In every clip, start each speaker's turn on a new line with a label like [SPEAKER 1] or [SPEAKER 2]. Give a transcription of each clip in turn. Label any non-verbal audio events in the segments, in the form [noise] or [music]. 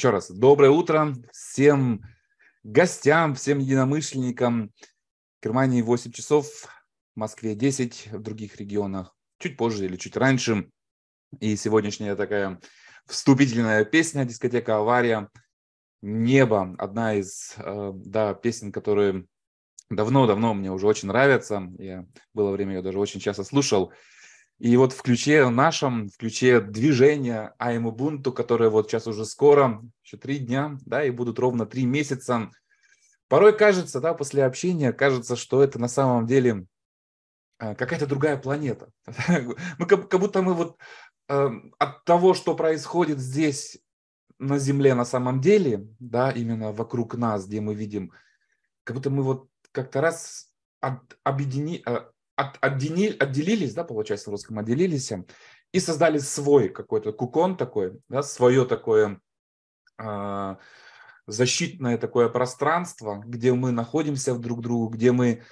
[SPEAKER 1] Еще раз, доброе утро всем гостям, всем единомышленникам. В Германии 8 часов, в Москве 10, в других регионах чуть позже или чуть раньше. И сегодняшняя такая вступительная песня дискотека «Авария». «Небо» – одна из э, да, песен, которые давно-давно мне уже очень нравятся. Я было время ее даже очень часто слушал. И вот в ключе нашем, в ключе движения I'm Ubuntu, которое вот сейчас уже скоро, еще три дня, да, и будут ровно три месяца. Порой кажется, да, после общения, кажется, что это на самом деле а, какая-то другая планета. [laughs] Мы как, как будто мы вот э, от того, что происходит здесь на Земле на самом деле, да, именно вокруг нас, где мы видим, как будто мы вот как-то раз от, объедини, э, от, отделили, отделились, да, получается, в русском отделились и создали свой какой-то кукон такой, да, свое такое э, защитное такое пространство, где мы находимся друг другу, где мы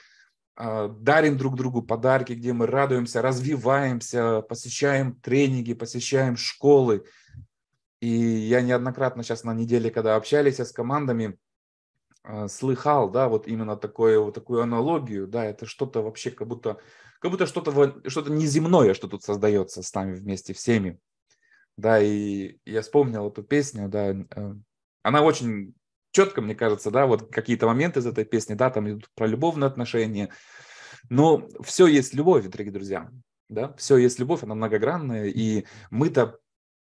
[SPEAKER 1] э, дарим друг другу подарки, где мы радуемся, развиваемся, посещаем тренинги, посещаем школы. И я неоднократно сейчас на неделе, когда общались с командами, слыхал, да, вот именно такое, вот такую аналогию, да, это что-то вообще как будто, как будто что-то что неземное, что тут создается с нами вместе всеми. Да, и я вспомнил эту песню, да, э, она очень четко, мне кажется, да, вот какие-то моменты из этой песни, да, там идут про любовные отношения, но все есть любовь, дорогие друзья, да, все есть любовь, она многогранная, и мы-то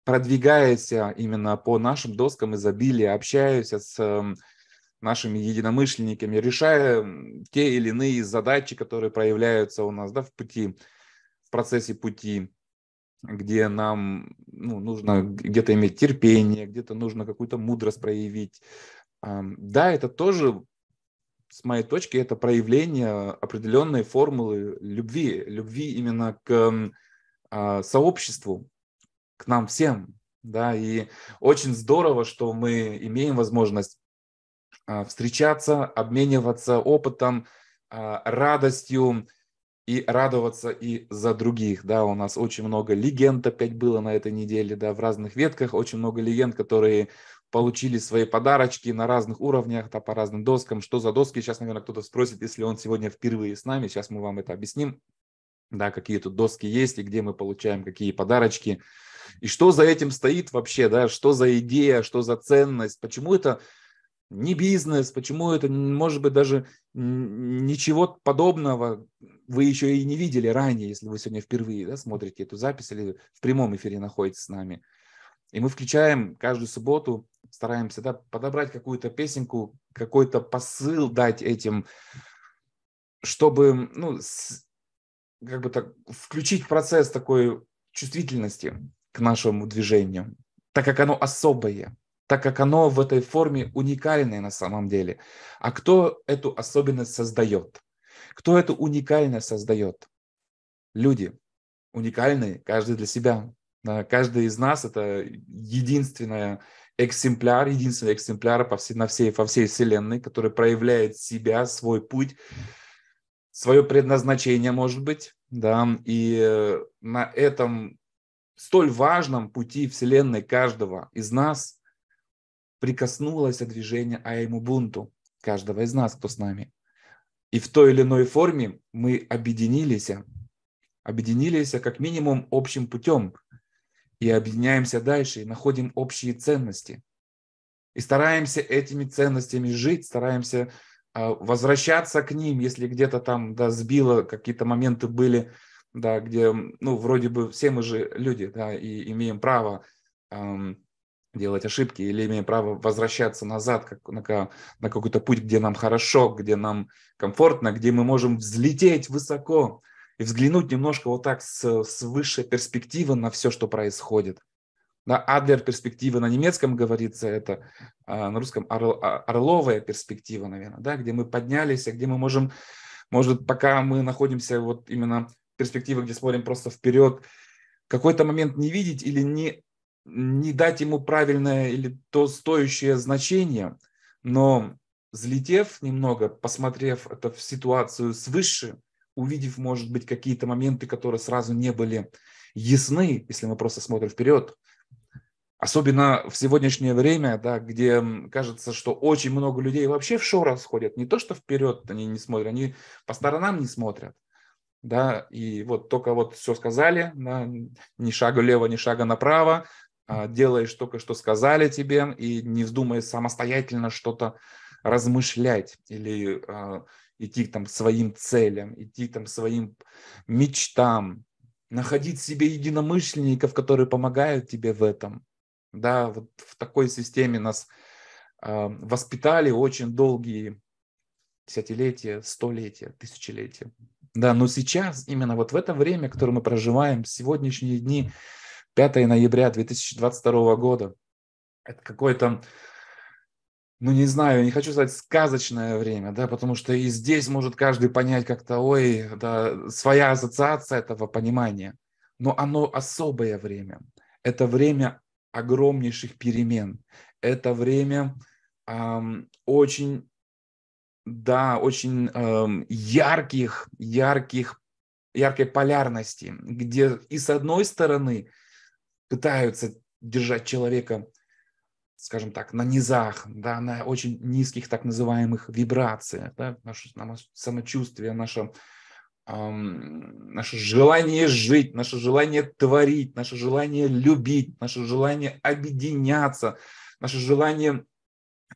[SPEAKER 1] продвигаясь именно по нашим доскам изобилия, общаясь с эм, нашими единомышленниками, решая те или иные задачи, которые проявляются у нас да, в пути, в процессе пути, где нам ну, нужно где-то иметь терпение, где-то нужно какую-то мудрость проявить. Да, это тоже, с моей точки, это проявление определенной формулы любви, любви именно к а, сообществу, к нам всем. Да, и очень здорово, что мы имеем возможность встречаться, обмениваться опытом, а, радостью и радоваться и за других. Да, у нас очень много легенд опять было на этой неделе, да, в разных ветках, очень много легенд, которые получили свои подарочки на разных уровнях, да, по разным доскам. Что за доски? Сейчас, наверное, кто-то спросит, если он сегодня впервые с нами. Сейчас мы вам это объясним, да, какие тут доски есть и где мы получаем какие подарочки. И что за этим стоит вообще, да, что за идея, что за ценность, почему это не бизнес, почему это, может быть, даже ничего подобного вы еще и не видели ранее, если вы сегодня впервые да, смотрите эту запись или в прямом эфире находитесь с нами. И мы включаем каждую субботу, стараемся да, подобрать какую-то песенку, какой-то посыл дать этим, чтобы ну, с, как бы так, включить процесс такой чувствительности к нашему движению, так как оно особое так как оно в этой форме уникальное на самом деле. А кто эту особенность создает? Кто эту уникальность создает? Люди. Уникальные, каждый для себя. Каждый из нас – это единственный экземпляр, единственный экземпляр по всей, на всей, во всей Вселенной, который проявляет себя, свой путь, свое предназначение, может быть. Да? И э, на этом столь важном пути Вселенной каждого из нас – прикоснулось движение Аэму Бунту каждого из нас, кто с нами. И в той или иной форме мы объединились, объединились как минимум общим путем, и объединяемся дальше, и находим общие ценности. И стараемся этими ценностями жить, стараемся а, возвращаться к ним, если где-то там да, сбило, какие-то моменты были, да, где, ну, вроде бы все мы же люди, да, и имеем право делать ошибки или имеем право возвращаться назад как, на, на какой-то путь, где нам хорошо, где нам комфортно, где мы можем взлететь высоко и взглянуть немножко вот так с, с высшей перспективы на все, что происходит. Да, Адлер перспектива на немецком говорится, это а, на русском орл, а, орловая перспектива, наверное, да, где мы поднялись, где мы можем, может, пока мы находимся вот именно в перспективе, где смотрим просто вперед, какой-то момент не видеть или не не дать ему правильное или то стоящее значение, но взлетев немного, посмотрев это в ситуацию свыше, увидев, может быть, какие-то моменты, которые сразу не были ясны, если мы просто смотрим вперед, Особенно в сегодняшнее время, да, где кажется, что очень много людей вообще в шоу расходят. Не то, что вперед они не смотрят, они по сторонам не смотрят. Да, и вот только вот все сказали, да, ни шага лево, ни шага направо, делаешь только, что сказали тебе, и не вздумай самостоятельно что-то размышлять или а, идти там своим целям, идти там своим мечтам, находить себе единомышленников, которые помогают тебе в этом. Да, вот в такой системе нас э, воспитали очень долгие десятилетия, столетия, тысячелетия. Да, но сейчас, именно вот в это время, которое мы проживаем, сегодняшние дни, 5 ноября 2022 года, это какое-то, ну не знаю, не хочу сказать сказочное время, да, потому что и здесь может каждый понять как-то, ой, да, своя ассоциация этого понимания, но оно особое время. Это время огромнейших перемен. Это время эм, очень, да, очень эм, ярких, ярких, яркой полярности, где и с одной стороны пытаются держать человека, скажем так, на низах, да, на очень низких так называемых вибрациях, да, наше, наше самочувствие, наше наше желание жить, наше желание творить, наше желание любить, наше желание объединяться, наше желание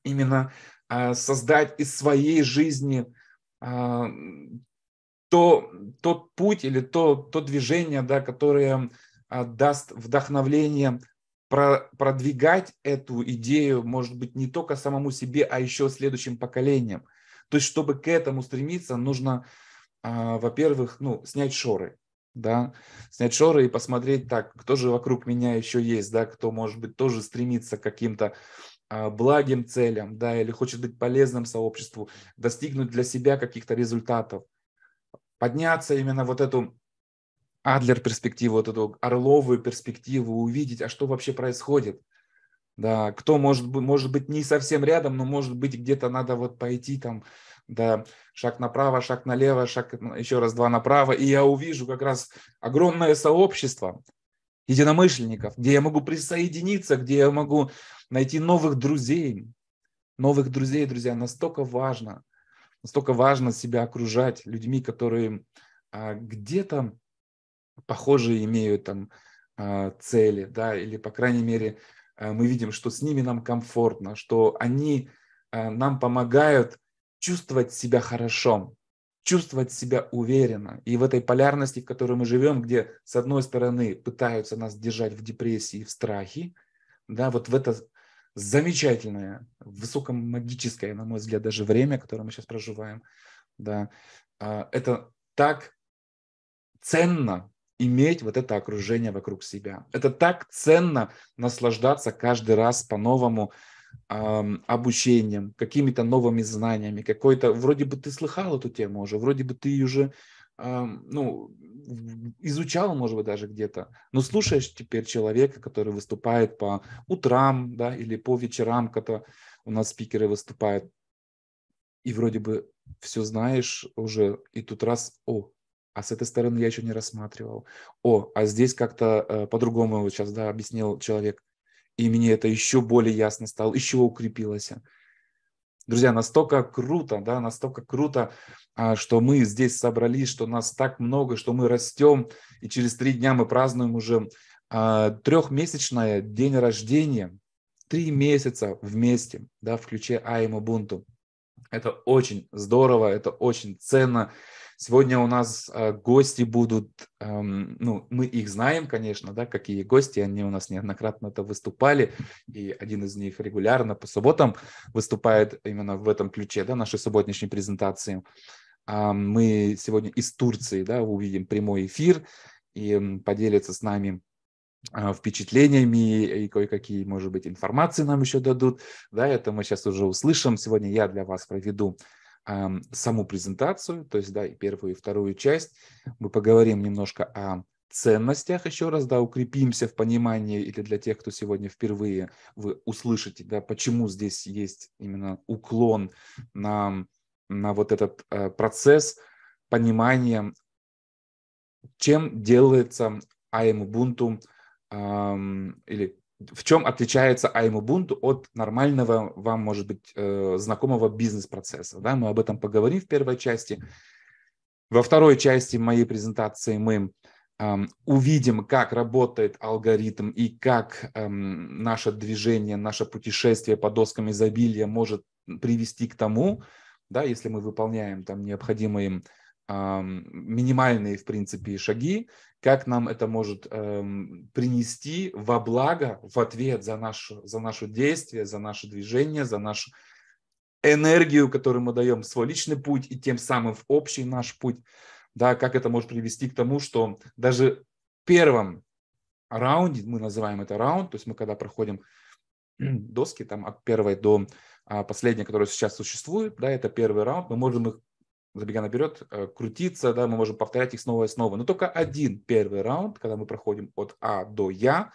[SPEAKER 1] именно а, создать из своей жизни а, то, тот путь или то, то движение, да, которое даст вдохновление про, продвигать эту идею, может быть, не только самому себе, а еще следующим поколениям. То есть, чтобы к этому стремиться, нужно а, во-первых, ну, снять шоры, да, снять шоры и посмотреть так, кто же вокруг меня еще есть, да, кто, может быть, тоже стремится к каким-то а, благим целям, да, или хочет быть полезным сообществу, достигнуть для себя каких-то результатов, подняться именно вот эту Адлер перспективу, вот эту орловую перспективу, увидеть, а что вообще происходит, да, кто может, может быть не совсем рядом, но может быть где-то надо вот пойти там да, шаг направо, шаг налево, шаг еще раз два направо, и я увижу как раз огромное сообщество единомышленников, где я могу присоединиться, где я могу найти новых друзей. Новых друзей, друзья, настолько важно, настолько важно себя окружать людьми, которые а, где-то похожие имеют там а, цели, да, или, по крайней мере, а, мы видим, что с ними нам комфортно, что они а, нам помогают чувствовать себя хорошо, чувствовать себя уверенно. И в этой полярности, в которой мы живем, где с одной стороны пытаются нас держать в депрессии, в страхе, да, вот в это замечательное, высокомагическое, на мой взгляд, даже время, которое мы сейчас проживаем, да, это так ценно иметь вот это окружение вокруг себя. Это так ценно наслаждаться каждый раз по-новому обучением, какими-то новыми знаниями, какой-то, вроде бы ты слыхал эту тему уже, вроде бы ты уже ну, изучал, может быть, даже где-то, но слушаешь теперь человека, который выступает по утрам, да, или по вечерам, когда у нас спикеры выступают, и вроде бы все знаешь уже, и тут раз, о, а с этой стороны я еще не рассматривал. О, а здесь как-то э, по-другому вот сейчас, да, объяснил человек и мне это еще более ясно стало, еще укрепилось. Друзья, настолько круто, да, настолько круто, а, что мы здесь собрались, что нас так много, что мы растем, и через три дня мы празднуем уже а, трехмесячное день рождения, три месяца вместе, да, включая Айму Бунту. Это очень здорово, это очень ценно. Сегодня у нас э, гости будут, эм, ну, мы их знаем, конечно, да, какие гости, они у нас неоднократно это выступали, и один из них регулярно по субботам выступает именно в этом ключе, да, нашей субботней презентации. Э, мы сегодня из Турции, да, увидим прямой эфир и поделятся с нами а, впечатлениями и кое-какие, может быть, информации нам еще дадут. Да, это мы сейчас уже услышим. Сегодня я для вас проведу саму презентацию, то есть, да, и первую, и вторую часть. Мы поговорим немножко о ценностях еще раз, да, укрепимся в понимании, или для тех, кто сегодня впервые, вы услышите, да, почему здесь есть именно уклон на, на вот этот э, процесс понимания, чем делается АМ Ubuntu, э, или в чем отличается Ubuntu от нормального вам, может быть, э, знакомого бизнес-процесса. Да? Мы об этом поговорим в первой части. Во второй части моей презентации мы эм, увидим, как работает алгоритм и как эм, наше движение, наше путешествие по доскам изобилия может привести к тому, да, если мы выполняем там необходимые минимальные, в принципе, шаги, как нам это может эм, принести во благо, в ответ за, наш, за наше действие, за наше движение, за нашу энергию, которую мы даем в свой личный путь и тем самым в общий наш путь, да, как это может привести к тому, что даже в первом раунде, мы называем это раунд, то есть мы когда проходим доски там от первой до а, последней, которая сейчас существует, да, это первый раунд, мы можем их забегая наперед, э, крутиться, да, мы можем повторять их снова и снова. Но только один первый раунд, когда мы проходим от А до Я,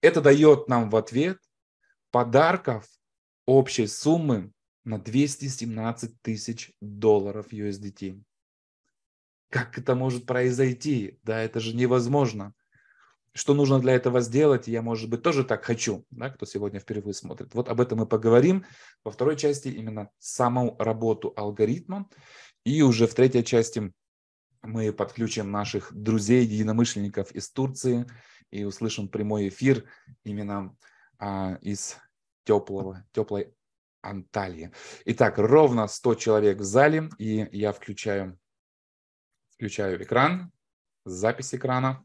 [SPEAKER 1] это дает нам в ответ подарков общей суммы на 217 тысяч долларов USDT. Как это может произойти? Да, это же невозможно. Что нужно для этого сделать? Я, может быть, тоже так хочу, да, кто сегодня впервые смотрит. Вот об этом мы поговорим во второй части, именно саму работу алгоритма. И уже в третьей части мы подключим наших друзей, единомышленников из Турции и услышим прямой эфир именно а, из теплого, теплой Анталии. Итак, ровно 100 человек в зале, и я включаю, включаю экран, запись экрана.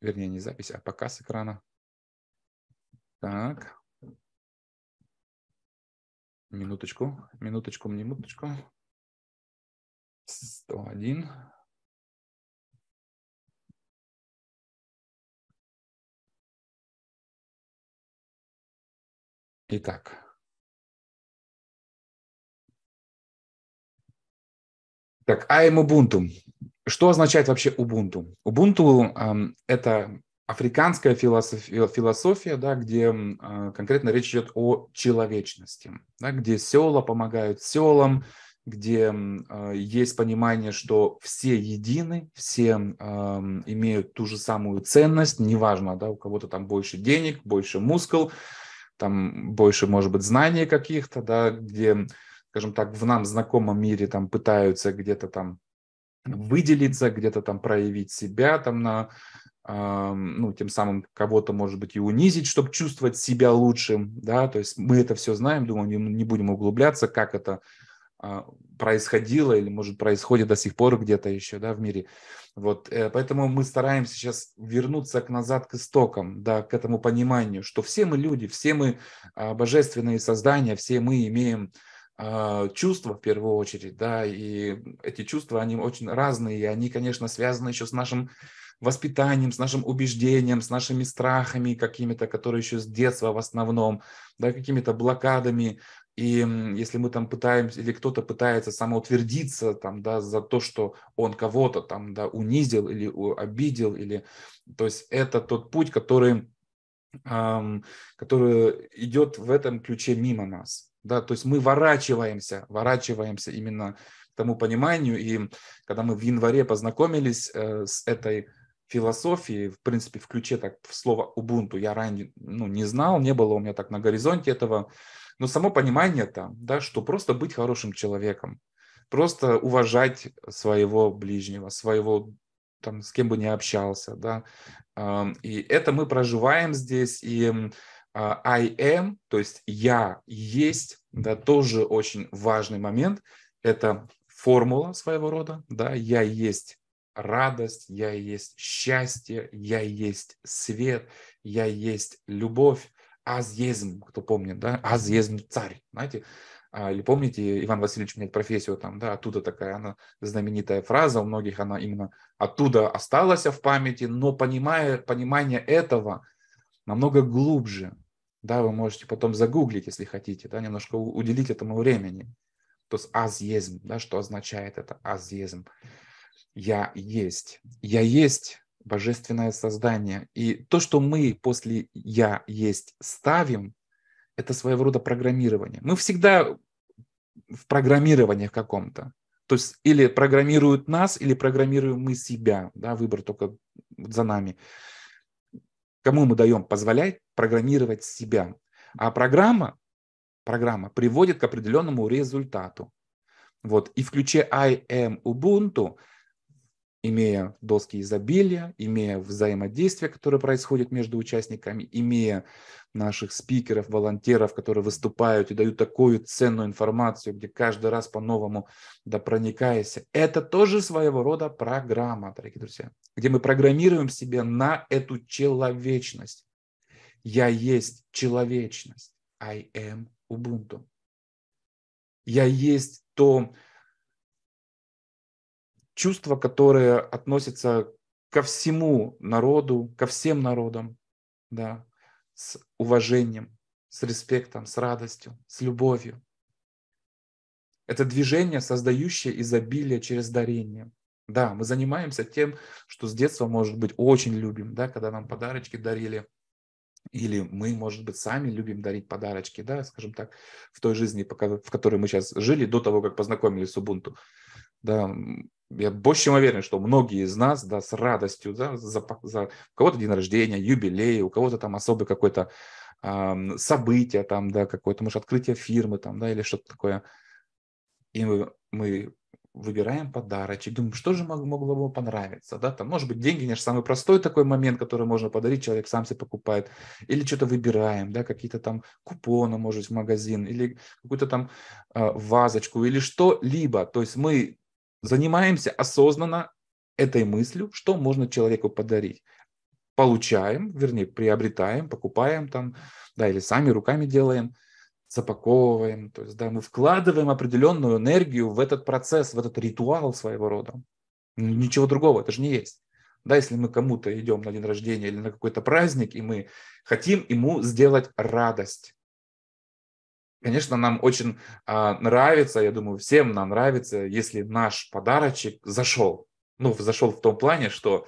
[SPEAKER 1] Вернее, не запись, а показ экрана. Так. Минуточку, минуточку, минуточку. 101. Итак. Так, I'm Ubuntu. Что означает вообще Ubuntu? Ubuntu эм, – это африканская философия, философия да, где э, конкретно речь идет о человечности, да, где села помогают селам, где э, есть понимание, что все едины, все имеют ту же самую ценность, неважно, да, у кого-то там больше денег, больше мускул, там больше, может быть, знаний каких-то, да, где, скажем так, в нам знакомом мире там пытаются где-то там выделиться, где-то там проявить себя там на, ну, тем самым кого-то, может быть, и унизить, чтобы чувствовать себя лучшим, да, то есть мы это все знаем, думаю, не, будем углубляться, как это а, происходило или, может, происходит до сих пор где-то еще да, в мире. Вот, э, поэтому мы стараемся сейчас вернуться к назад к истокам, да, к этому пониманию, что все мы люди, все мы а, божественные создания, все мы имеем а, чувства в первую очередь, да, и эти чувства, они очень разные, и они, конечно, связаны еще с нашим воспитанием, с нашим убеждением, с нашими страхами какими-то, которые еще с детства в основном, да, какими-то блокадами, и если мы там пытаемся, или кто-то пытается самоутвердиться там, да, за то, что он кого-то там, да, унизил или обидел, или, то есть это тот путь, который, эм, который идет в этом ключе мимо нас. Да, то есть мы ворачиваемся, ворачиваемся именно к тому пониманию. И когда мы в январе познакомились э, с этой философией, в принципе, в ключе так слово Ubuntu я ранее ну, не знал, не было у меня так на горизонте этого, но само понимание там, да, что просто быть хорошим человеком, просто уважать своего ближнего, своего там, с кем бы ни общался, да, и это мы проживаем здесь, и а, I am, то есть я есть, да, тоже очень важный момент, это формула своего рода, да, я есть радость, я есть счастье, я есть свет, я есть любовь, азъезм, кто помнит, да, азъезм царь, знаете, а, или помните, Иван Васильевич меняет профессию, там, да, оттуда такая она знаменитая фраза, у многих она именно оттуда осталась в памяти, но понимая, понимание этого намного глубже, да, вы можете потом загуглить, если хотите, да, немножко уделить этому времени. То есть азъезм, да, что означает это азъезм? Я есть. Я есть божественное создание. И то, что мы после «я есть» ставим, это своего рода программирование. Мы всегда в программировании каком-то. То есть или программируют нас, или программируем мы себя. Да, выбор только за нами. Кому мы даем позволять программировать себя. А программа, программа приводит к определенному результату. Вот. И в ключе I am Ubuntu – имея доски изобилия, имея взаимодействие, которое происходит между участниками, имея наших спикеров, волонтеров, которые выступают и дают такую ценную информацию, где каждый раз по-новому да проникаясь. Это тоже своего рода программа, дорогие друзья, где мы программируем себя на эту человечность. Я есть человечность. I am Ubuntu. Я есть то, чувство, которое относится ко всему народу, ко всем народам, да, с уважением, с респектом, с радостью, с любовью. Это движение, создающее изобилие через дарение. Да, мы занимаемся тем, что с детства, может быть, очень любим, да, когда нам подарочки дарили, или мы, может быть, сами любим дарить подарочки, да, скажем так, в той жизни, в которой мы сейчас жили, до того, как познакомились с Ubuntu. Да, я больше чем уверен, что многие из нас да, с радостью да, за, за у кого-то день рождения, юбилей, у кого-то там особый какой-то э, событие, там, да, какое-то, может, открытие фирмы там, да, или что-то такое. И мы, мы выбираем подарочек, думаем, что же могло бы понравиться, да, там, может быть, деньги, конечно, самый простой такой момент, который можно подарить, человек сам себе покупает, или что-то выбираем, да, какие-то там купоны, может в магазин, или какую-то там э, вазочку, или что-либо, то есть мы занимаемся осознанно этой мыслью, что можно человеку подарить. Получаем, вернее, приобретаем, покупаем там, да, или сами руками делаем, запаковываем. То есть, да, мы вкладываем определенную энергию в этот процесс, в этот ритуал своего рода. Ничего другого, это же не есть. Да, если мы кому-то идем на день рождения или на какой-то праздник, и мы хотим ему сделать радость, Конечно, нам очень а, нравится, я думаю, всем нам нравится, если наш подарочек зашел. Ну, зашел в том плане, что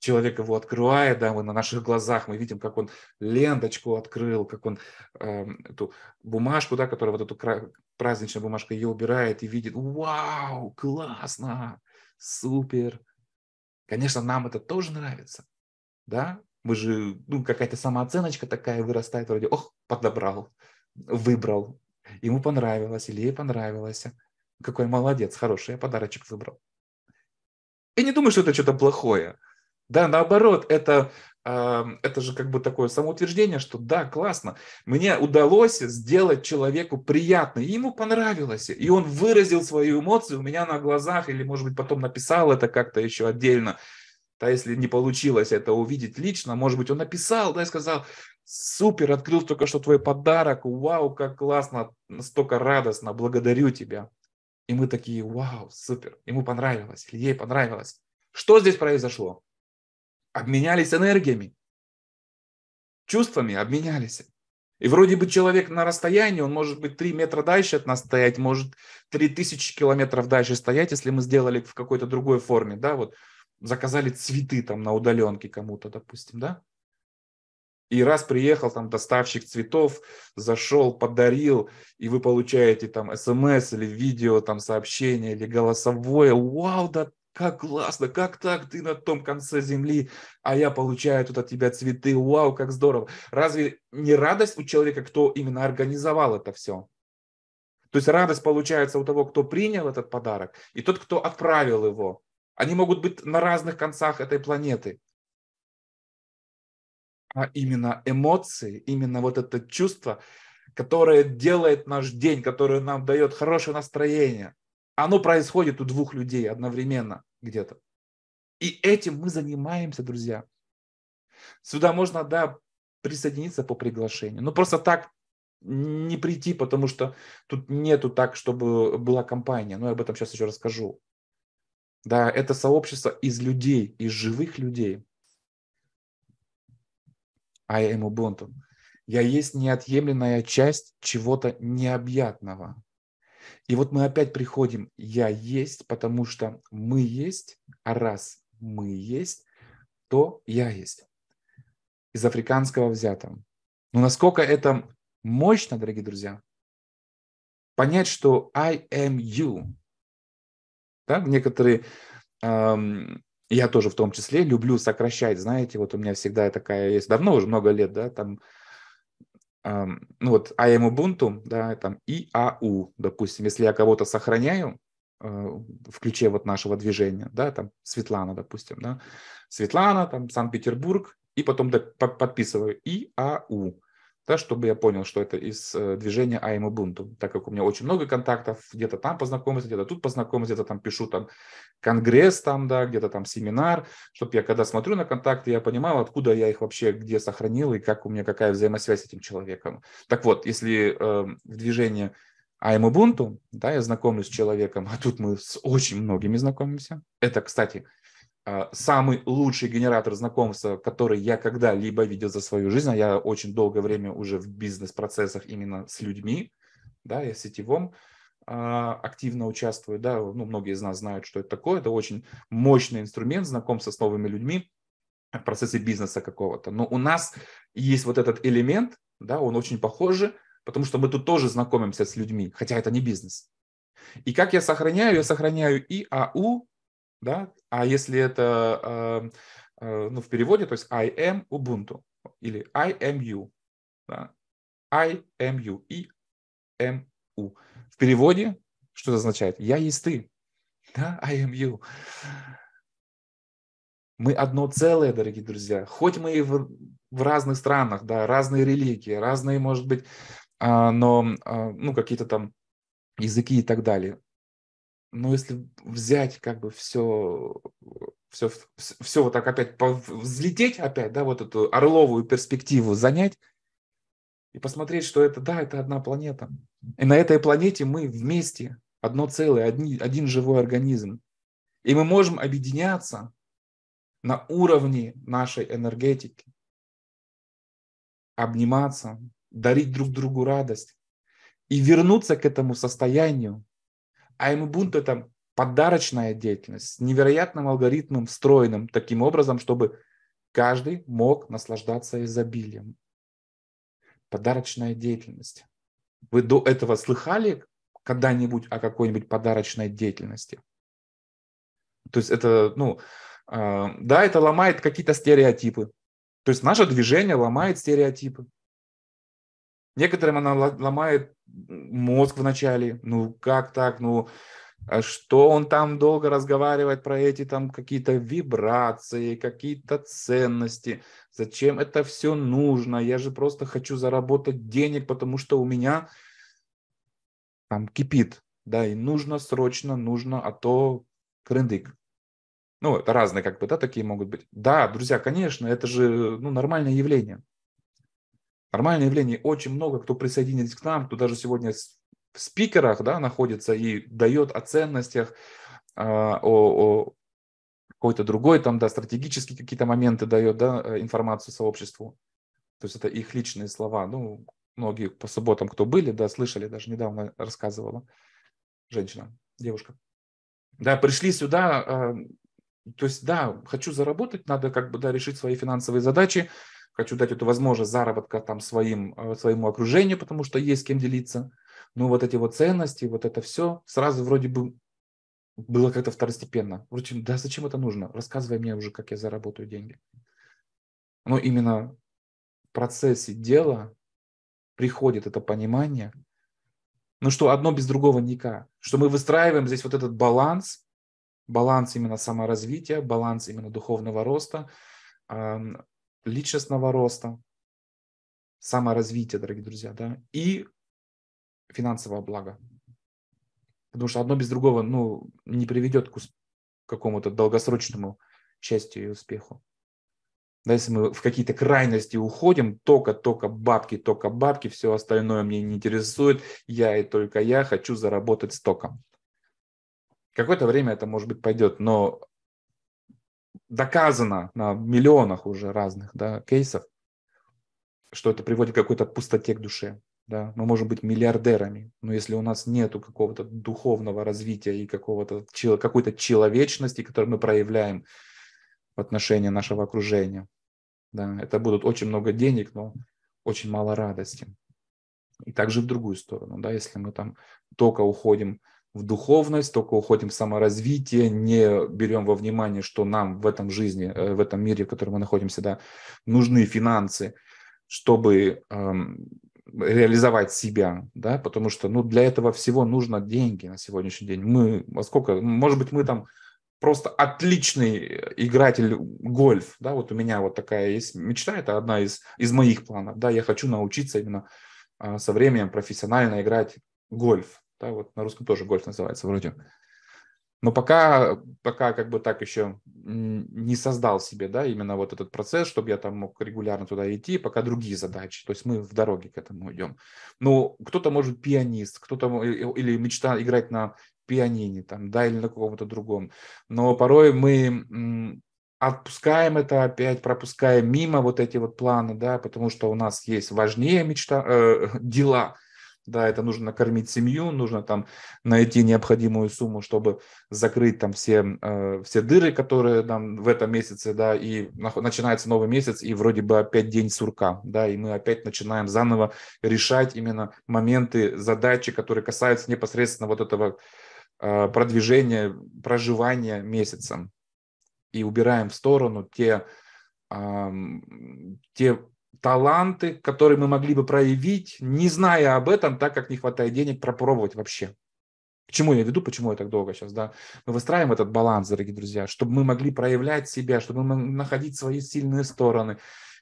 [SPEAKER 1] человек его открывает, да, мы на наших глазах, мы видим, как он ленточку открыл, как он э, эту бумажку, да, которая вот эту праздничную бумажку ее убирает и видит, вау, классно, супер. Конечно, нам это тоже нравится, да, мы же, ну, какая-то самооценочка такая вырастает, вроде, ох, подобрал, выбрал, ему понравилось или ей понравилось. Какой молодец, хороший, я подарочек выбрал. Я не думаю, что это что-то плохое. Да, наоборот, это, э, это же как бы такое самоутверждение, что да, классно, мне удалось сделать человеку приятно, и ему понравилось, и он выразил свою эмоцию у меня на глазах, или, может быть, потом написал это как-то еще отдельно, да, если не получилось это увидеть лично, может быть, он написал, да, и сказал, супер, открыл только что твой подарок, вау, как классно, настолько радостно, благодарю тебя. И мы такие, вау, супер, ему понравилось, или ей понравилось. Что здесь произошло? Обменялись энергиями, чувствами обменялись. И вроде бы человек на расстоянии, он может быть 3 метра дальше от нас стоять, может 3000 километров дальше стоять, если мы сделали в какой-то другой форме, да, вот заказали цветы там на удаленке кому-то, допустим, да, и раз приехал там доставщик цветов, зашел, подарил, и вы получаете там смс или видео, там сообщение или голосовое. Вау, да как классно, как так, ты на том конце земли, а я получаю тут от тебя цветы, вау, как здорово. Разве не радость у человека, кто именно организовал это все? То есть радость получается у того, кто принял этот подарок, и тот, кто отправил его. Они могут быть на разных концах этой планеты а именно эмоции, именно вот это чувство, которое делает наш день, которое нам дает хорошее настроение. Оно происходит у двух людей одновременно где-то. И этим мы занимаемся, друзья. Сюда можно, да, присоединиться по приглашению. Но просто так не прийти, потому что тут нету так, чтобы была компания. Но я об этом сейчас еще расскажу. Да, это сообщество из людей, из живых людей. I am Ubuntu. Я есть неотъемлемая часть чего-то необъятного. И вот мы опять приходим, я есть, потому что мы есть, а раз мы есть, то я есть. Из африканского взято. Но насколько это мощно, дорогие друзья, понять, что I am you. Так, некоторые эм, Я тоже в том числе люблю сокращать, знаете, вот у меня всегда такая есть, давно уже много лет, да, там, эм, ну вот I am Ubuntu, да, там IAU, допустим, если я кого-то сохраняю, э, в ключе вот нашего движения, да, там Светлана, допустим, да, Светлана, там Санкт-Петербург, и потом подписываю ИАУ да, чтобы я понял, что это из э, движения I am Ubuntu, так как у меня очень много контактов, где-то там познакомиться, где-то тут познакомиться, где-то там пишу там конгресс там, да, где-то там семинар, чтобы я когда смотрю на контакты, я понимал, откуда я их вообще где сохранил и как у меня какая взаимосвязь с этим человеком. Так вот, если э, в движении I am Ubuntu, да, я знакомлюсь с человеком, а тут мы с очень многими знакомимся. Это, кстати, самый лучший генератор знакомства, который я когда-либо видел за свою жизнь, а я очень долгое время уже в бизнес-процессах именно с людьми, да, я сетевом а, активно участвую, да, ну, многие из нас знают, что это такое, это очень мощный инструмент знакомства с новыми людьми в процессе бизнеса какого-то. Но у нас есть вот этот элемент, да, он очень похожий, потому что мы тут тоже знакомимся с людьми, хотя это не бизнес. И как я сохраняю? Я сохраняю и АУ, да, а если это э, э, ну, в переводе, то есть I am Ubuntu или I am you, да, I am you, и am u. В переводе что это означает? Я есть ты, да, I am you. Мы одно целое, дорогие друзья. Хоть мы и в, в разных странах, да, разные религии, разные, может быть, а, но, а, ну, какие-то там языки и так далее но если взять как бы все, все, все вот так опять, взлететь опять, да, вот эту орловую перспективу занять и посмотреть, что это, да, это одна планета. И на этой планете мы вместе, одно целое, один, один живой организм. И мы можем объединяться на уровне нашей энергетики, обниматься, дарить друг другу радость и вернуться к этому состоянию, а Ubuntu – это подарочная деятельность с невероятным алгоритмом, встроенным таким образом, чтобы каждый мог наслаждаться изобилием. Подарочная деятельность. Вы до этого слыхали когда-нибудь о какой-нибудь подарочной деятельности? То есть это, ну, э, да, это ломает какие-то стереотипы. То есть наше движение ломает стереотипы. Некоторым она ломает мозг вначале. Ну, как так? Ну, а что он там долго разговаривает про эти там какие-то вибрации, какие-то ценности? Зачем это все нужно? Я же просто хочу заработать денег, потому что у меня там кипит. Да, и нужно срочно, нужно, а то крындык. Ну, это разные как бы, да, такие могут быть. Да, друзья, конечно, это же ну, нормальное явление. Нормальное явление. Очень много кто присоединится к нам, кто даже сегодня в спикерах да, находится и дает о ценностях, а, о, о какой-то другой, там, да, стратегические какие-то моменты дает, да, э, информацию сообществу. То есть это их личные слова. Ну, многие по субботам, кто были, да, слышали, даже недавно рассказывала женщина, девушка. Да, пришли сюда, а, то есть, да, хочу заработать, надо как бы, да, решить свои финансовые задачи, хочу дать эту возможность заработка там своим, э, своему окружению, потому что есть с кем делиться. Но вот эти вот ценности, вот это все сразу вроде бы было как-то второстепенно. Вроде, да зачем это нужно? Рассказывай мне уже, как я заработаю деньги. Но именно в процессе дела приходит это понимание, ну что одно без другого никак, что мы выстраиваем здесь вот этот баланс, баланс именно саморазвития, баланс именно духовного роста, личностного роста, саморазвития, дорогие друзья, да, и финансового блага. Потому что одно без другого ну, не приведет к какому-то долгосрочному счастью и успеху. Да, если мы в какие-то крайности уходим, только-только бабки, только бабки, все остальное мне не интересует, я и только я хочу заработать стоком. Какое-то время это, может быть, пойдет, но доказано на миллионах уже разных да, кейсов, что это приводит к какой-то пустоте к душе. Да? Мы можем быть миллиардерами, но если у нас нет какого-то духовного развития и какого-то, какой-то человечности, которую мы проявляем в отношении нашего окружения, да, это будут очень много денег, но очень мало радости. И также в другую сторону, да, если мы там только уходим в духовность, только уходим в саморазвитие, не берем во внимание, что нам в этом жизни, э, в этом мире, в котором мы находимся, да, нужны финансы, чтобы эм, реализовать себя, да, потому что, ну, для этого всего нужно деньги на сегодняшний день. Мы, во сколько, может быть, мы там просто отличный игратель гольф, да, вот у меня вот такая есть мечта, это одна из, из моих планов, да, я хочу научиться именно а, со временем профессионально играть гольф, да, вот на русском тоже гольф называется вроде. Но пока, пока как бы так еще не создал себе, да, именно вот этот процесс, чтобы я там мог регулярно туда идти, пока другие задачи. То есть мы в дороге к этому идем. Ну, кто-то может пианист, кто-то или мечта играть на пианине, там, да, или на каком-то другом. Но порой мы отпускаем это опять, пропускаем мимо вот эти вот планы, да, потому что у нас есть важнее мечта, э, [laughs] дела, да, это нужно накормить семью, нужно там найти необходимую сумму, чтобы закрыть там все, э, все дыры, которые там в этом месяце, да, и начинается новый месяц, и вроде бы опять день сурка, да, и мы опять начинаем заново решать именно моменты, задачи, которые касаются непосредственно вот этого э, продвижения, проживания месяцем. И убираем в сторону те, э, те таланты, которые мы могли бы проявить, не зная об этом, так как не хватает денег пропробовать вообще. К чему я веду, почему я так долго сейчас, да? Мы выстраиваем этот баланс, дорогие друзья, чтобы мы могли проявлять себя, чтобы мы могли находить свои сильные стороны,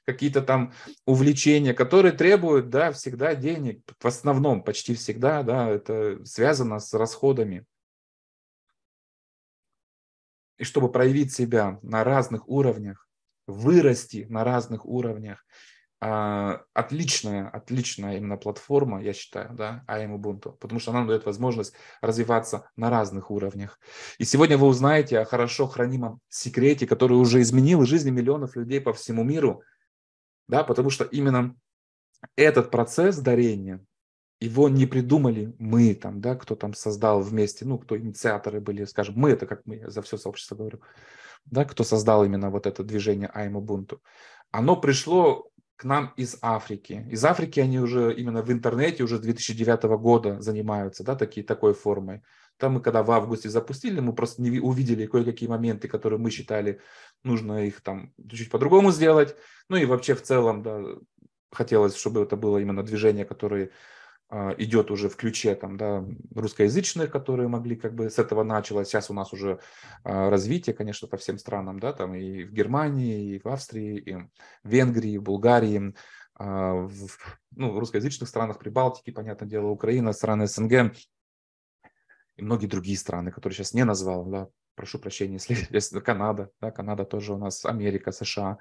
[SPEAKER 1] какие-то там увлечения, которые требуют, да, всегда денег, в основном, почти всегда, да, это связано с расходами. И чтобы проявить себя на разных уровнях, вырасти на разных уровнях, отличная, отличная именно платформа, я считаю, да, IAM Ubuntu, потому что она дает возможность развиваться на разных уровнях. И сегодня вы узнаете о хорошо хранимом секрете, который уже изменил жизни миллионов людей по всему миру, да, потому что именно этот процесс дарения, его не придумали мы там, да, кто там создал вместе, ну, кто инициаторы были, скажем, мы, это как мы, за все сообщество говорю, да, кто создал именно вот это движение IAM Ubuntu. Оно пришло к нам из Африки. Из Африки они уже именно в интернете уже с 2009 года занимаются, да, такие, такой формой. Там мы когда в августе запустили, мы просто не увидели кое-какие моменты, которые мы считали, нужно их там чуть по-другому сделать. Ну и вообще в целом, да, хотелось, чтобы это было именно движение, которое идет уже в ключе там, да, русскоязычных, которые могли как бы с этого началось. Сейчас у нас уже а, развитие, конечно, по всем странам, да, там и в Германии, и в Австрии, и в Венгрии, в Булгарии, а, в, ну, русскоязычных странах Прибалтики, понятное дело, Украина, страны СНГ и многие другие страны, которые сейчас не назвал, да, прошу прощения, если, [laughs] если Канада, да, Канада тоже у нас, Америка, США,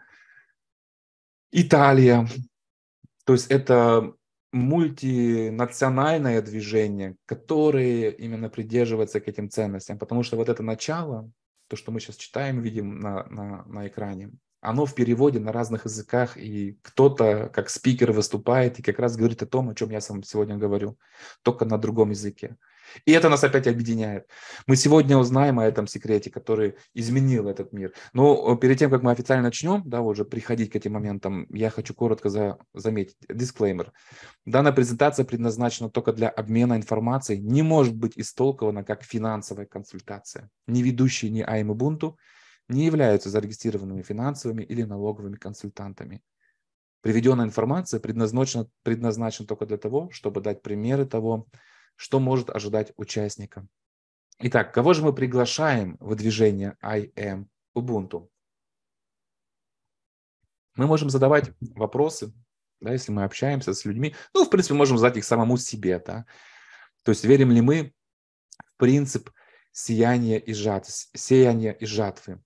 [SPEAKER 1] Италия. То есть это мультинациональное движение, которое именно придерживается к этим ценностям. Потому что вот это начало, то, что мы сейчас читаем, видим на, на, на экране, оно в переводе на разных языках, и кто-то как спикер выступает и как раз говорит о том, о чем я сам сегодня говорю, только на другом языке. И это нас опять объединяет. Мы сегодня узнаем о этом секрете, который изменил этот мир. Но э, перед тем, как мы официально начнем, да, уже приходить к этим моментам, я хочу коротко за, заметить, дисклеймер. Данная презентация предназначена только для обмена информацией, не может быть истолкована как финансовая консультация. Ни ведущие, ни АИМ Ubuntu не являются зарегистрированными финансовыми или налоговыми консультантами. Приведенная информация предназначена, предназначена только для того, чтобы дать примеры того, что может ожидать участника. Итак, кого же мы приглашаем в движение I am Ubuntu? Мы можем задавать вопросы, да, если мы общаемся с людьми. Ну, в принципе, можем задать их самому себе. Да? То есть верим ли мы в принцип сияния и, жат, сияния и жатвы?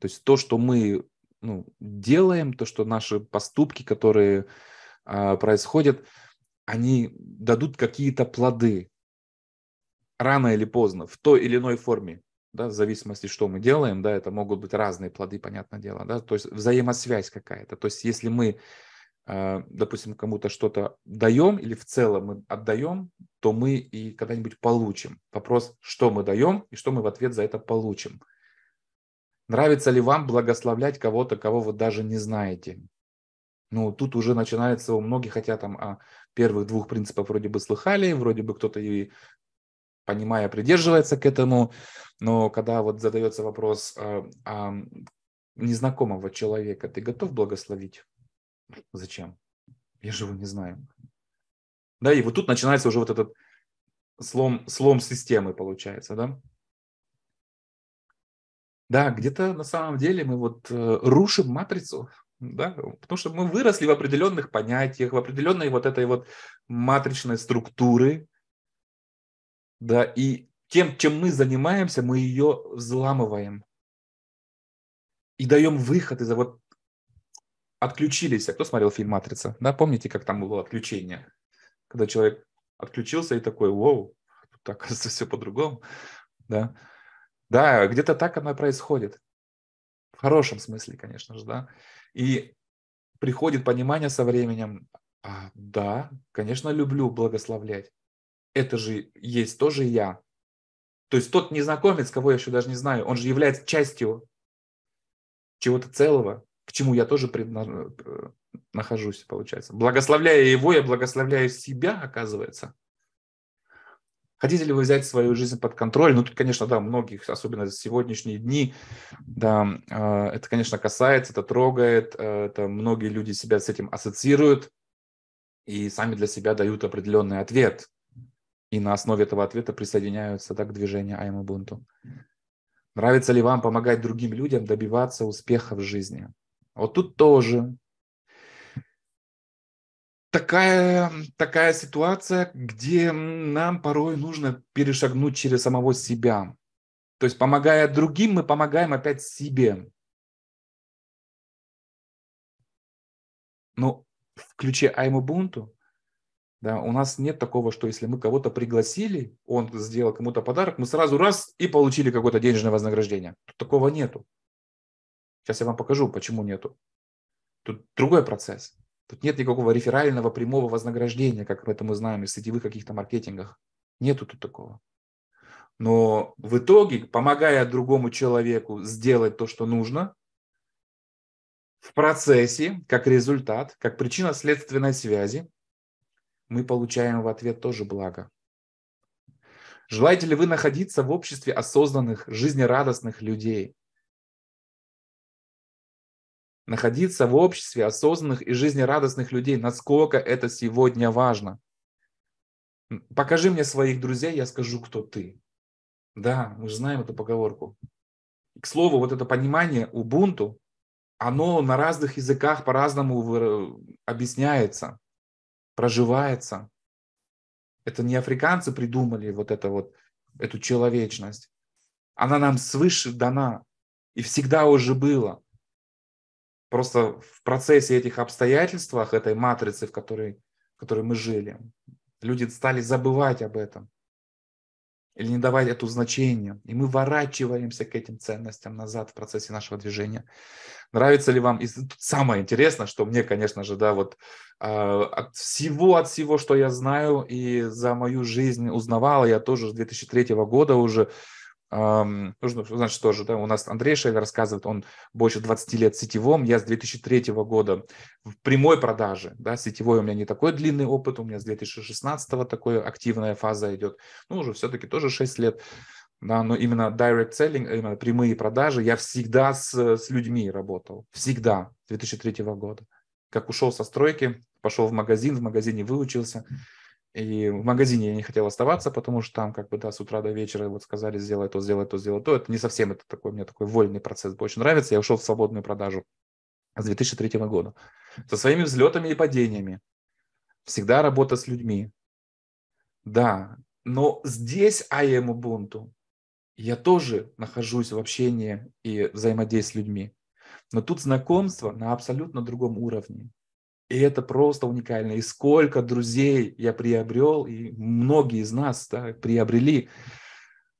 [SPEAKER 1] То есть то, что мы ну, делаем, то, что наши поступки, которые э, происходят, они дадут какие-то плоды рано или поздно, в той или иной форме, да, в зависимости, что мы делаем, да, это могут быть разные плоды, понятное дело, да, то есть взаимосвязь какая-то, то есть если мы, э, допустим, кому-то что-то даем или в целом мы отдаем, то мы и когда-нибудь получим. Вопрос, что мы даем и что мы в ответ за это получим. Нравится ли вам благословлять кого-то, кого вы даже не знаете? Ну, тут уже начинается у многих, хотя там о первых двух принципах вроде бы слыхали, вроде бы кто-то и понимая, придерживается к этому, но когда вот задается вопрос а, а незнакомого человека, ты готов благословить? Зачем? Я же его не знаю. Да, и вот тут начинается уже вот этот слом, слом системы получается, да? Да, где-то на самом деле мы вот э, рушим матрицу, да, потому что мы выросли в определенных понятиях, в определенной вот этой вот матричной структуры, да, и тем, чем мы занимаемся, мы ее взламываем и даем выход из-за вот отключились. А кто смотрел фильм «Матрица»? Да, помните, как там было отключение? Когда человек отключился и такой, вау, тут оказывается все по-другому. Да, да где-то так оно и происходит. В хорошем смысле, конечно же, да. И приходит понимание со временем, а, да, конечно, люблю благословлять. Это же есть тоже я. То есть тот незнакомец, кого я еще даже не знаю, он же является частью чего-то целого, к чему я тоже предна... Э, нахожусь, получается. Благословляя его, я благословляю себя, оказывается. Хотите ли вы взять свою жизнь под контроль? Ну, тут, конечно, да, многих, особенно в сегодняшние дни, да, э, это, конечно, касается, это трогает, э, это многие люди себя с этим ассоциируют и сами для себя дают определенный ответ. И на основе этого ответа присоединяются да, к движению I'm Ubuntu. Нравится ли вам помогать другим людям добиваться успеха в жизни? Вот тут тоже такая, такая ситуация, где нам порой нужно перешагнуть через самого себя. То есть, помогая другим, мы помогаем опять себе. Но в ключе I'm Ubuntu да, у нас нет такого, что если мы кого-то пригласили, он сделал кому-то подарок, мы сразу раз и получили какое-то денежное вознаграждение. Тут такого нету. Сейчас я вам покажу, почему нету. Тут другой процесс. Тут нет никакого реферального прямого вознаграждения, как это мы знаем из сетевых каких-то маркетингах. Нету тут такого. Но в итоге, помогая другому человеку сделать то, что нужно, в процессе, как результат, как причина следственной связи, мы получаем в ответ тоже благо. Желаете ли вы находиться в обществе осознанных, жизнерадостных людей? Находиться в обществе осознанных и жизнерадостных людей, насколько это сегодня важно. Покажи мне своих друзей, я скажу, кто ты. Да, мы же знаем эту поговорку. К слову, вот это понимание Ubuntu, оно на разных языках по-разному объясняется проживается. Это не африканцы придумали вот это вот, эту человечность. Она нам свыше дана и всегда уже было. Просто в процессе этих обстоятельствах, этой матрицы, в которой, в которой мы жили, люди стали забывать об этом или не давать это значение. И мы ворачиваемся к этим ценностям назад в процессе нашего движения. Нравится ли вам? И тут самое интересное, что мне, конечно же, да, вот э, от всего, от всего, что я знаю и за мою жизнь узнавал, я тоже с 2003 года уже Нужно, значит, тоже, да, у нас Андрей Шель рассказывает, он больше 20 лет сетевом, я с 2003 года в прямой продаже, да, сетевой у меня не такой длинный опыт, у меня с 2016 такой активная фаза идет, ну, уже все-таки тоже 6 лет, да, но именно direct selling, именно прямые продажи, я всегда с, с людьми работал, всегда, с 2003 года. Как ушел со стройки, пошел в магазин, в магазине выучился, и в магазине я не хотел оставаться, потому что там как бы, да, с утра до вечера вот сказали, сделай то, сделай то, сделай то. Это не совсем это такой, мне такой вольный процесс больше нравится. Я ушел в свободную продажу с 2003 года. Со своими взлетами и падениями. Всегда работа с людьми. Да, но здесь am Ubuntu. Я тоже нахожусь в общении и взаимодействии с людьми. Но тут знакомство на абсолютно другом уровне. И это просто уникально. И сколько друзей я приобрел, и многие из нас да, приобрели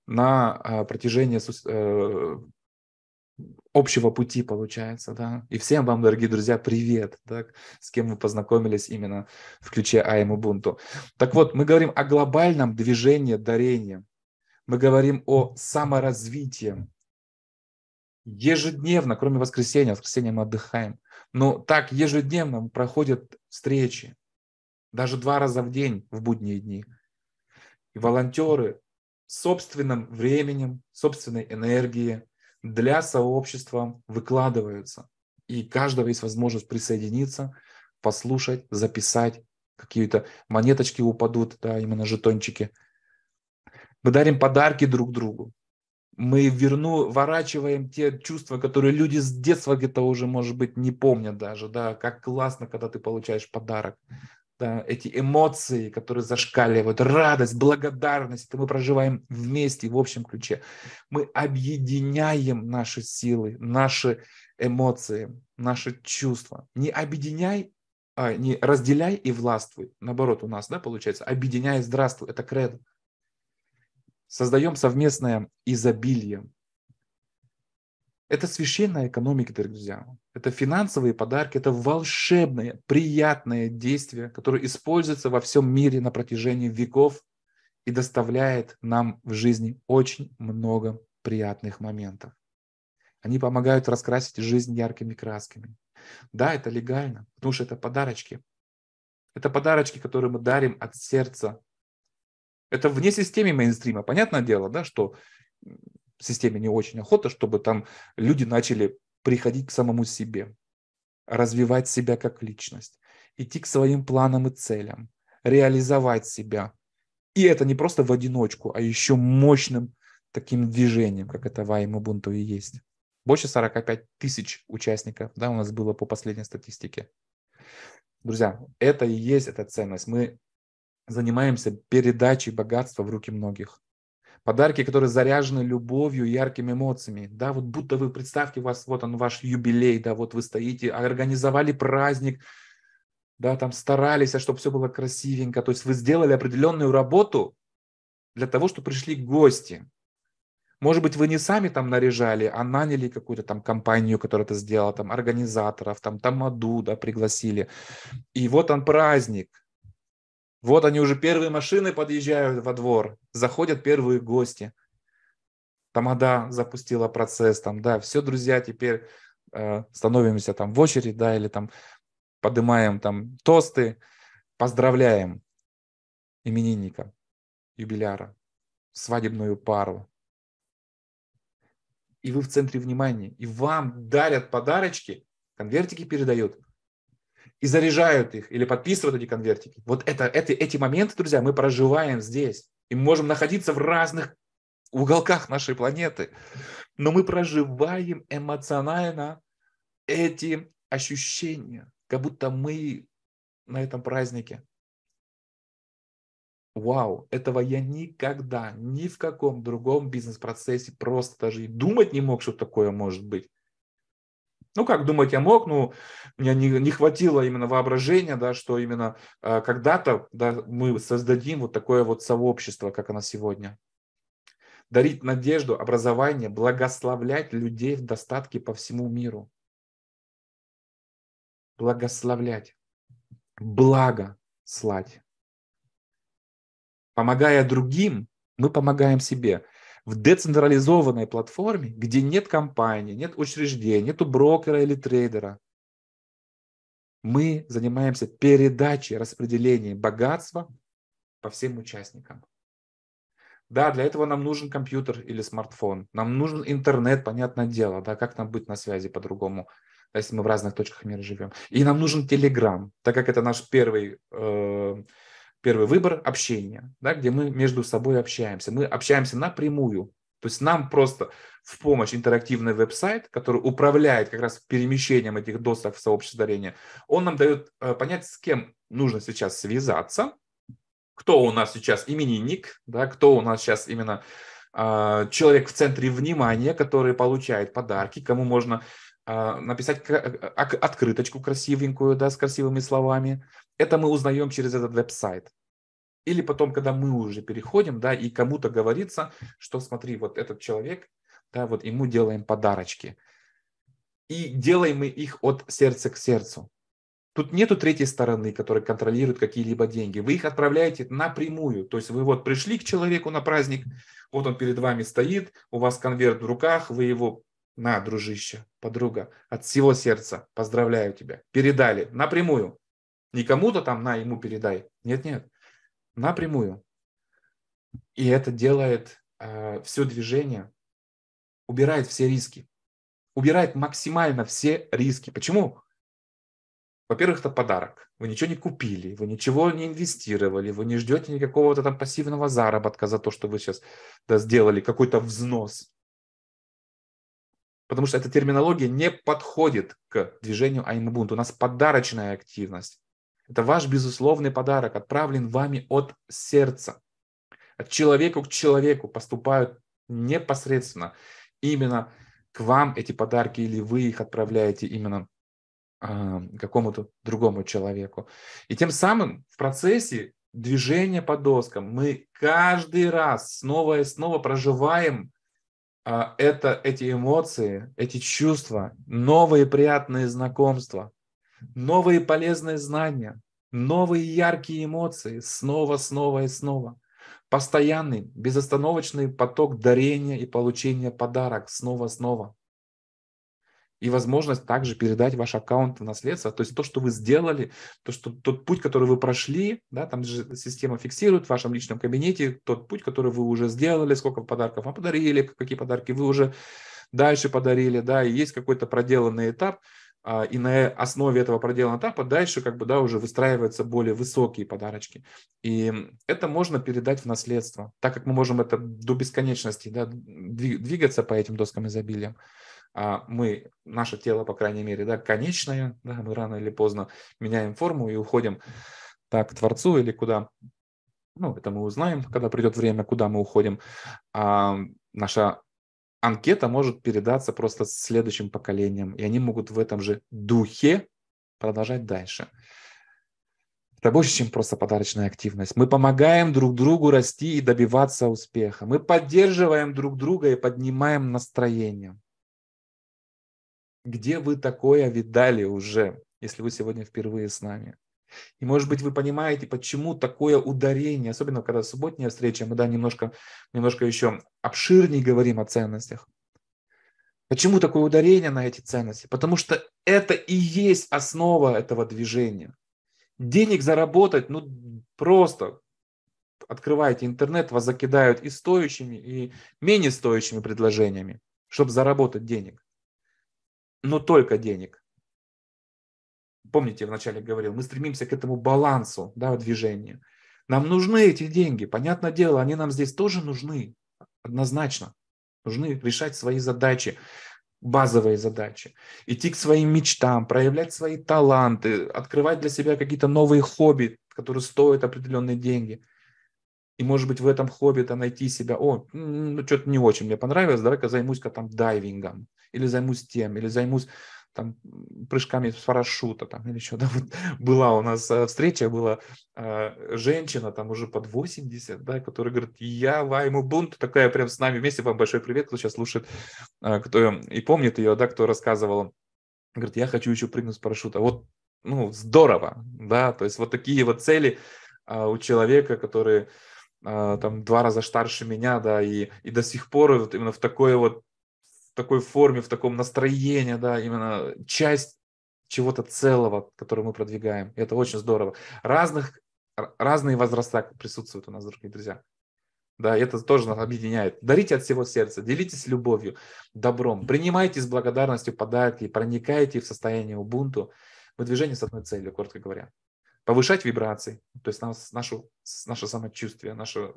[SPEAKER 1] на а, протяжении э, общего пути, получается. Да? И всем вам, дорогие друзья, привет, да, с кем мы познакомились именно в ключе I'm Ubuntu. Так вот, мы говорим о глобальном движении дарения. Мы говорим о саморазвитии. Ежедневно, кроме воскресенья, воскресенье мы отдыхаем, но так ежедневно проходят встречи, даже два раза в день в будние дни. И волонтеры собственным временем, собственной энергией для сообщества выкладываются. И каждого есть возможность присоединиться, послушать, записать, какие-то монеточки упадут, да, именно жетончики. Мы дарим подарки друг другу. Мы верну, ворачиваем те чувства, которые люди с детства где-то уже, может быть, не помнят даже, да, как классно, когда ты получаешь подарок да, эти эмоции, которые зашкаливают, радость, благодарность, это мы проживаем вместе в общем ключе. Мы объединяем наши силы, наши эмоции, наши чувства. Не объединяй, а, не разделяй и властвуй. Наоборот, у нас, да, получается, объединяй и здравствуй. Это кредо. Создаем совместное изобилие, это священная экономика, друзья. Это финансовые подарки, это волшебное, приятное действие, которое используется во всем мире на протяжении веков и доставляет нам в жизни очень много приятных моментов. Они помогают раскрасить жизнь яркими красками. Да, это легально, потому что это подарочки. Это подарочки, которые мы дарим от сердца. Это вне системы мейнстрима. Понятное дело, да, что системе не очень охота, чтобы там люди начали приходить к самому себе, развивать себя как личность, идти к своим планам и целям, реализовать себя. И это не просто в одиночку, а еще мощным таким движением, как это Вайм Ubuntu и есть. Больше 45 тысяч участников да, у нас было по последней статистике. Друзья, это и есть эта ценность. Мы занимаемся передачей богатства в руки многих. Подарки, которые заряжены любовью, яркими эмоциями. Да, вот будто вы, представьте, у вас, вот он ваш юбилей, да, вот вы стоите, организовали праздник, да, там старались, а чтобы все было красивенько. То есть вы сделали определенную работу для того, чтобы пришли гости. Может быть, вы не сами там наряжали, а наняли какую-то там компанию, которая это сделала, там организаторов, там тамаду, да, пригласили. И вот он праздник – вот они уже первые машины подъезжают во двор, заходят первые гости. Тамада запустила процесс, там, да, все, друзья, теперь э, становимся там в очередь, да, или там поднимаем там тосты, поздравляем именинника, юбиляра, свадебную пару. И вы в центре внимания, и вам дарят подарочки, конвертики передают, и заряжают их или подписывают эти конвертики. Вот это, это, эти моменты, друзья, мы проживаем здесь. И мы можем находиться в разных уголках нашей планеты. Но мы проживаем эмоционально эти ощущения, как будто мы на этом празднике. Вау, этого я никогда, ни в каком другом бизнес-процессе просто даже и думать не мог, что такое может быть. Ну, как думать я мог, ну, мне не, не хватило именно воображения, да, что именно э, когда-то да, мы создадим вот такое вот сообщество, как оно сегодня. Дарить надежду, образование, благословлять людей в достатке по всему миру. Благословлять. Благо слать. Помогая другим, мы помогаем себе в децентрализованной платформе, где нет компании, нет учреждения, нету брокера или трейдера, мы занимаемся передачей, распределением богатства по всем участникам. Да, для этого нам нужен компьютер или смартфон, нам нужен интернет, понятное дело, да, как нам быть на связи по-другому, если мы в разных точках мира живем. И нам нужен Телеграм, так как это наш первый э, Первый выбор – общение, да, где мы между собой общаемся. Мы общаемся напрямую. То есть нам просто в помощь интерактивный веб-сайт, который управляет как раз перемещением этих досок в сообщество дарения, он нам дает э, понять, с кем нужно сейчас связаться, кто у нас сейчас именинник, да, кто у нас сейчас именно э, человек в центре внимания, который получает подарки, кому можно написать открыточку красивенькую, да, с красивыми словами. Это мы узнаем через этот веб-сайт. Или потом, когда мы уже переходим, да, и кому-то говорится, что смотри, вот этот человек, да, вот ему делаем подарочки. И делаем мы их от сердца к сердцу. Тут нету третьей стороны, которая контролирует какие-либо деньги. Вы их отправляете напрямую. То есть вы вот пришли к человеку на праздник, вот он перед вами стоит, у вас конверт в руках, вы его на, дружище, подруга, от всего сердца поздравляю тебя. Передали напрямую. Не кому-то там на ему передай. Нет, нет напрямую. И это делает э, все движение, убирает все риски. Убирает максимально все риски. Почему? Во-первых, это подарок. Вы ничего не купили, вы ничего не инвестировали, вы не ждете никакого вот там пассивного заработка за то, что вы сейчас да, сделали какой-то взнос. Потому что эта терминология не подходит к движению Аймабунт. У нас подарочная активность. Это ваш безусловный подарок, отправлен вами от сердца. От человека к человеку поступают непосредственно именно к вам эти подарки, или вы их отправляете именно э, какому-то другому человеку. И тем самым в процессе движения по доскам мы каждый раз снова и снова проживаем это, эти эмоции, эти чувства, новые приятные знакомства, новые полезные знания, новые яркие эмоции, снова, снова и снова. Постоянный, безостановочный поток дарения и получения подарок снова-снова. И возможность также передать ваш аккаунт в наследство. То есть то, что вы сделали, то, что тот путь, который вы прошли, да, там же система фиксирует в вашем личном кабинете тот путь, который вы уже сделали, сколько подарков вам подарили, какие подарки вы уже дальше подарили, да, и есть какой-то проделанный этап – а, и на основе этого проделанного этапа дальше как бы, да, уже выстраиваются более высокие подарочки. И это можно передать в наследство, так как мы можем это до бесконечности да, двигаться по этим доскам изобилия. А мы, наше тело, по крайней мере, да, конечное, да, мы рано или поздно меняем форму и уходим так, к Творцу или куда. Ну, это мы узнаем, когда придет время, куда мы уходим. А наша анкета может передаться просто следующим поколениям, и они могут в этом же духе продолжать дальше. Это больше, чем просто подарочная активность. Мы помогаем друг другу расти и добиваться успеха. Мы поддерживаем друг друга и поднимаем настроение. Где вы такое видали уже, если вы сегодня впервые с нами? И, может быть, вы понимаете, почему такое ударение, особенно когда субботняя встреча, мы да, немножко, немножко еще обширнее говорим о ценностях. Почему такое ударение на эти ценности? Потому что это и есть основа этого движения. Денег заработать, ну, просто открываете интернет, вас закидают и стоящими, и менее стоящими предложениями, чтобы заработать денег. Но только денег помните, я вначале говорил, мы стремимся к этому балансу да, движения. Нам нужны эти деньги, понятное дело, они нам здесь тоже нужны, однозначно. Нужны решать свои задачи, базовые задачи, идти к своим мечтам, проявлять свои таланты, открывать для себя какие-то новые хобби, которые стоят определенные деньги. И, может быть, в этом хобби-то найти себя, о, ну, что-то не очень мне понравилось, давай-ка займусь-ка там дайвингом, или займусь тем, или займусь там, прыжками с парашюта там, или. [laughs] Да, вот была у нас э, встреча, была э, женщина, там уже под 80, да, которая говорит, я Вайму Бунт, такая прям с нами вместе, вам большой привет, кто сейчас слушает, э, кто и помнит ее, да, кто рассказывал, говорит, я хочу еще прыгнуть с парашюта. Вот, ну, здорово, да, то есть вот такие вот цели у человека, который там два раза старше меня, да, и, и до сих пор вот именно в такой вот такой форме, в таком настроении, да, именно часть чего-то целого, которое мы продвигаем. И это очень здорово. Разных, разные возраста присутствуют у нас, дорогие друзья. Да, это тоже нас объединяет. Дарите от всего сердца, делитесь любовью, добром, принимайте с благодарностью подарки, проникайте в состояние убунту. Мы движение с одной целью, коротко говоря. Повышать вибрации, то есть нас, нашу, наше самочувствие, наше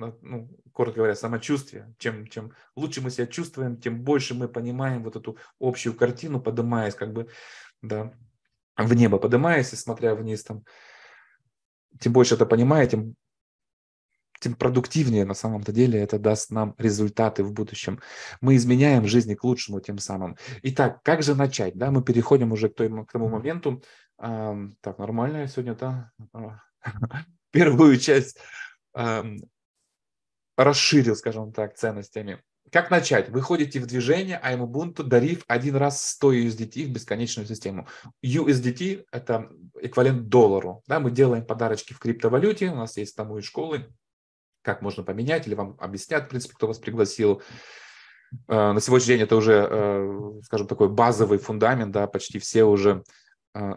[SPEAKER 1] ну, коротко говоря, самочувствие. Чем, чем лучше мы себя чувствуем, тем больше мы понимаем вот эту общую картину, поднимаясь как бы, да, в небо поднимаясь и смотря вниз там. Тем больше это понимаете, тем, тем продуктивнее на самом-то деле это даст нам результаты в будущем. Мы изменяем жизни к лучшему тем самым. Итак, как же начать? Да, мы переходим уже к, той, к тому моменту. А, так, нормально сегодня, да? [laughs] Первую часть расширил, скажем так, ценностями. Как начать? Вы ходите в движение I'm Ubuntu, дарив один раз 100 USDT в бесконечную систему. USDT – это эквивалент доллару. Да, мы делаем подарочки в криптовалюте, у нас есть тому и школы, как можно поменять, или вам объяснят, в принципе, кто вас пригласил. Э, на сегодняшний день это уже, э, скажем, такой базовый фундамент, да, почти все уже э,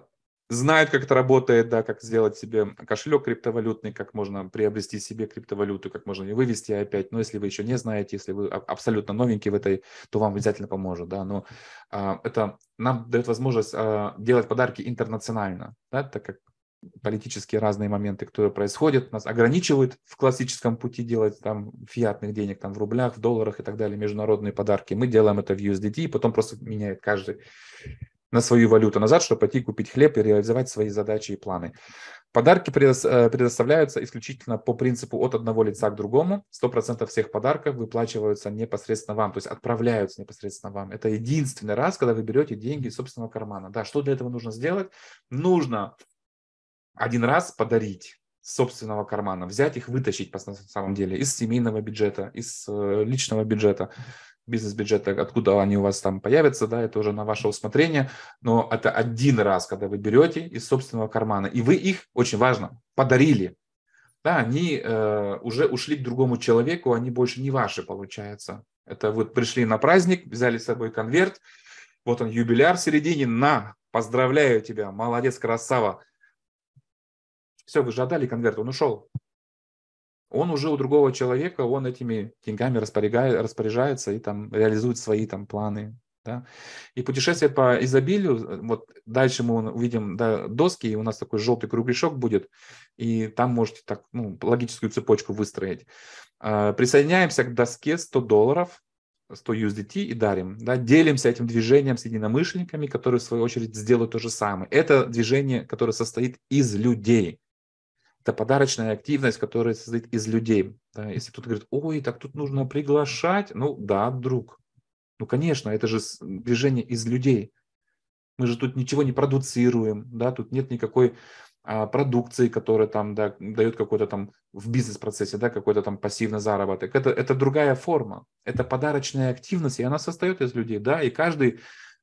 [SPEAKER 1] знают, как это работает, да, как сделать себе кошелек криптовалютный, как можно приобрести себе криптовалюту, как можно ее вывести опять. Но если вы еще не знаете, если вы абсолютно новенький в этой, то вам обязательно поможет, да. Но а, это нам дает возможность а, делать подарки интернационально, да, так как политические разные моменты, которые происходят, нас ограничивают в классическом пути делать там фиатных денег там в рублях, в долларах и так далее, международные подарки. Мы делаем это в USDT, и потом просто меняет каждый на свою валюту назад, чтобы пойти купить хлеб и реализовать свои задачи и планы. Подарки э, предоставляются исключительно по принципу от одного лица к другому. 100% всех подарков выплачиваются непосредственно вам, то есть отправляются непосредственно вам. Это единственный раз, когда вы берете деньги из собственного кармана. Да, что для этого нужно сделать? Нужно один раз подарить собственного кармана, взять их, вытащить на самом деле из семейного бюджета, из э, личного бюджета, бизнес-бюджета, откуда они у вас там появятся, да, это уже на ваше усмотрение, но это один раз, когда вы берете из собственного кармана, и вы их, очень важно, подарили. Да, они э, уже ушли к другому человеку, они больше не ваши, получается. Это вот пришли на праздник, взяли с собой конверт, вот он юбиляр в середине, на, поздравляю тебя, молодец, красава. Все, вы же отдали конверт, он ушел он уже у другого человека, он этими деньгами распоряжается и там реализует свои там планы. Да? И путешествие по изобилию, вот дальше мы увидим да, доски, и у нас такой желтый кругляшок будет, и там можете так ну, логическую цепочку выстроить. А, присоединяемся к доске 100 долларов, 100 USDT и дарим. Да, делимся этим движением с единомышленниками, которые в свою очередь сделают то же самое. Это движение, которое состоит из людей это подарочная активность, которая состоит из людей. Да, если кто-то говорит, ой, так тут нужно приглашать, ну да, друг. Ну, конечно, это же движение из людей. Мы же тут ничего не продуцируем, да, тут нет никакой а, продукции, которая там да, дает какой-то там в бизнес-процессе, да, какой-то там пассивный заработок. Это, это другая форма. Это подарочная активность, и она состоит из людей, да, и каждый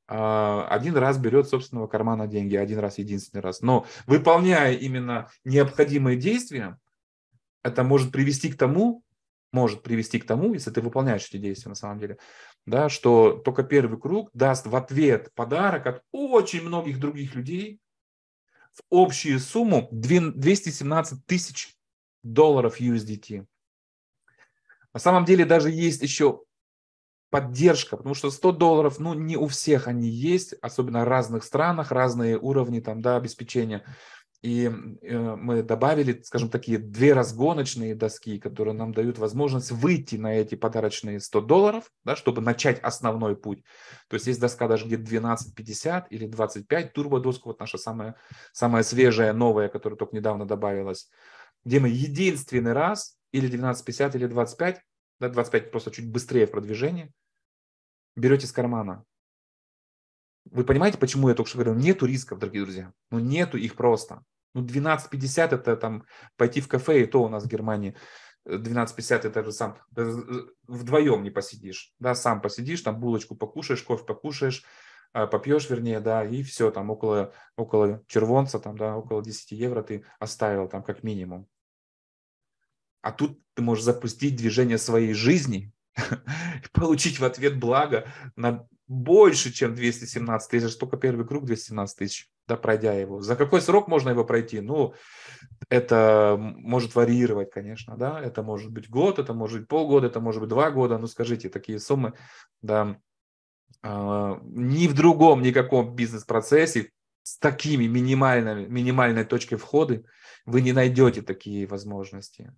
[SPEAKER 1] один раз берет собственного кармана деньги, один раз, единственный раз. Но выполняя именно необходимые действия, это может привести к тому, может привести к тому, если ты выполняешь эти действия на самом деле, да, что только первый круг даст в ответ подарок от очень многих других людей в общую сумму 217 тысяч долларов USDT. На самом деле даже есть еще поддержка, потому что 100 долларов, ну, не у всех они есть, особенно в разных странах, разные уровни там, да, обеспечения. И э, мы добавили, скажем, такие две разгоночные доски, которые нам дают возможность выйти на эти подарочные 100 долларов, да, чтобы начать основной путь. То есть есть доска даже где-то 12.50 или 25, турбодоска, вот наша самая, самая свежая, новая, которая только недавно добавилась, где мы единственный раз, или 12.50, или 25, да, 25 просто чуть быстрее в продвижении, берете с кармана. Вы понимаете, почему я только что говорил, нету рисков, дорогие друзья. Ну, нету их просто. Ну, 12.50 это там пойти в кафе, и то у нас в Германии 12.50 это же сам, вдвоем не посидишь, да, сам посидишь, там булочку покушаешь, кофе покушаешь, а, попьешь, вернее, да, и все, там около, около червонца, там, да, около 10 евро ты оставил там как минимум. А тут ты можешь запустить движение своей жизни, [laughs] получить в ответ благо на больше, чем 217 тысяч, только первый круг 217 тысяч, да, пройдя его. За какой срок можно его пройти? Ну, это может варьировать, конечно, да, это может быть год, это может быть полгода, это может быть два года, ну, скажите, такие суммы, да, э, ни в другом никаком бизнес-процессе с такими минимальными, минимальной точкой входа вы не найдете такие возможности,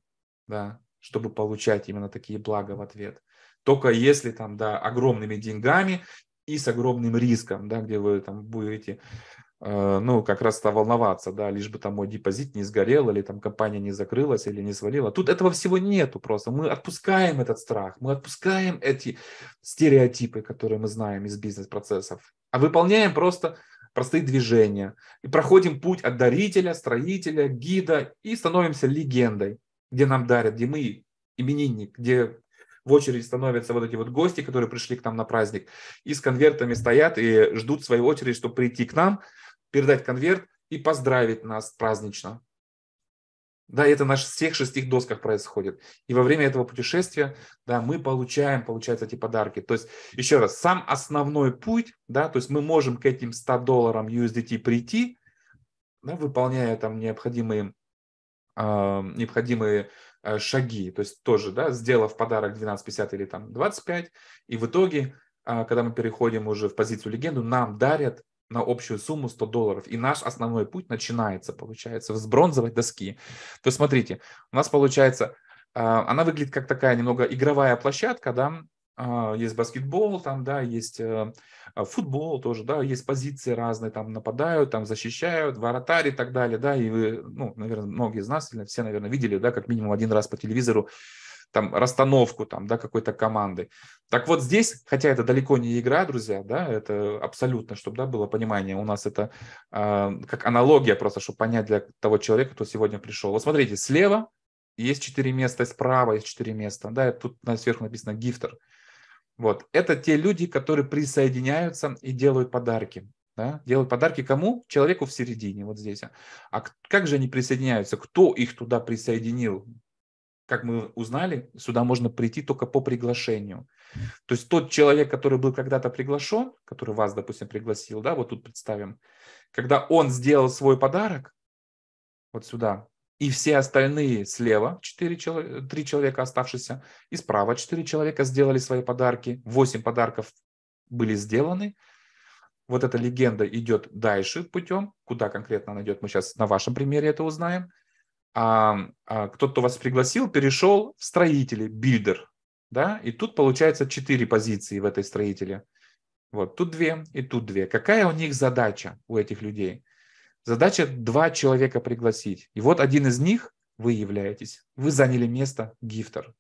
[SPEAKER 1] да чтобы получать именно такие блага в ответ. Только если там, да, огромными деньгами и с огромным риском, да, где вы там будете, э, ну, как раз-то волноваться, да, лишь бы там мой депозит не сгорел, или там компания не закрылась, или не свалила. Тут этого всего нету просто. Мы отпускаем этот страх, мы отпускаем эти стереотипы, которые мы знаем из бизнес-процессов, а выполняем просто простые движения. И проходим путь от дарителя, строителя, гида и становимся легендой где нам дарят, где мы именинник, где в очередь становятся вот эти вот гости, которые пришли к нам на праздник, и с конвертами стоят и ждут своей очереди, чтобы прийти к нам, передать конверт и поздравить нас празднично. Да, это на всех шестих досках происходит. И во время этого путешествия, да, мы получаем, получается, эти подарки. То есть, еще раз, сам основной путь, да, то есть мы можем к этим 100 долларам USDT прийти, да, выполняя там необходимые, необходимые э, шаги, то есть тоже, да, сделав подарок 12.50 или там 25, и в итоге, э, когда мы переходим уже в позицию легенду, нам дарят на общую сумму 100 долларов. И наш основной путь начинается, получается, с бронзовой доски. То есть смотрите, у нас получается, она выглядит как такая немного игровая площадка, да, а, есть баскетбол, там, да, есть э, а, футбол тоже, да, есть позиции разные, там нападают, там защищают, воротарь и так далее, да, и вы, ну, наверное, многие из нас, все, наверное, видели, да, как минимум один раз по телевизору там расстановку там, да, какой-то команды. Так вот здесь, хотя это далеко не игра, друзья, да, это абсолютно, чтобы да, было понимание, у нас это э, как аналогия просто, чтобы понять для того человека, кто сегодня пришел. Вот смотрите, слева есть четыре места, справа есть четыре места, да, тут сверху написано гифтер. Вот. Это те люди, которые присоединяются и делают подарки. Да? Делают подарки кому? Человеку в середине, вот здесь. А как же они присоединяются? Кто их туда присоединил? Как мы узнали, сюда можно прийти только по приглашению. То есть тот человек, который был когда-то приглашен, который вас, допустим, пригласил, да, вот тут представим, когда он сделал свой подарок, вот сюда, и все остальные слева, 4 человека, 3 человека оставшиеся, и справа 4 человека сделали свои подарки, 8 подарков были сделаны. Вот эта легенда идет дальше путем, куда конкретно она идет, мы сейчас на вашем примере это узнаем. А, а кто-то, кто вас пригласил, перешел в строители, builder, да, и тут получается 4 позиции в этой строителе. Вот, тут две и тут две. Какая у них задача у этих людей? Задача два человека пригласить. И вот один из них вы являетесь. Вы заняли место гифтер.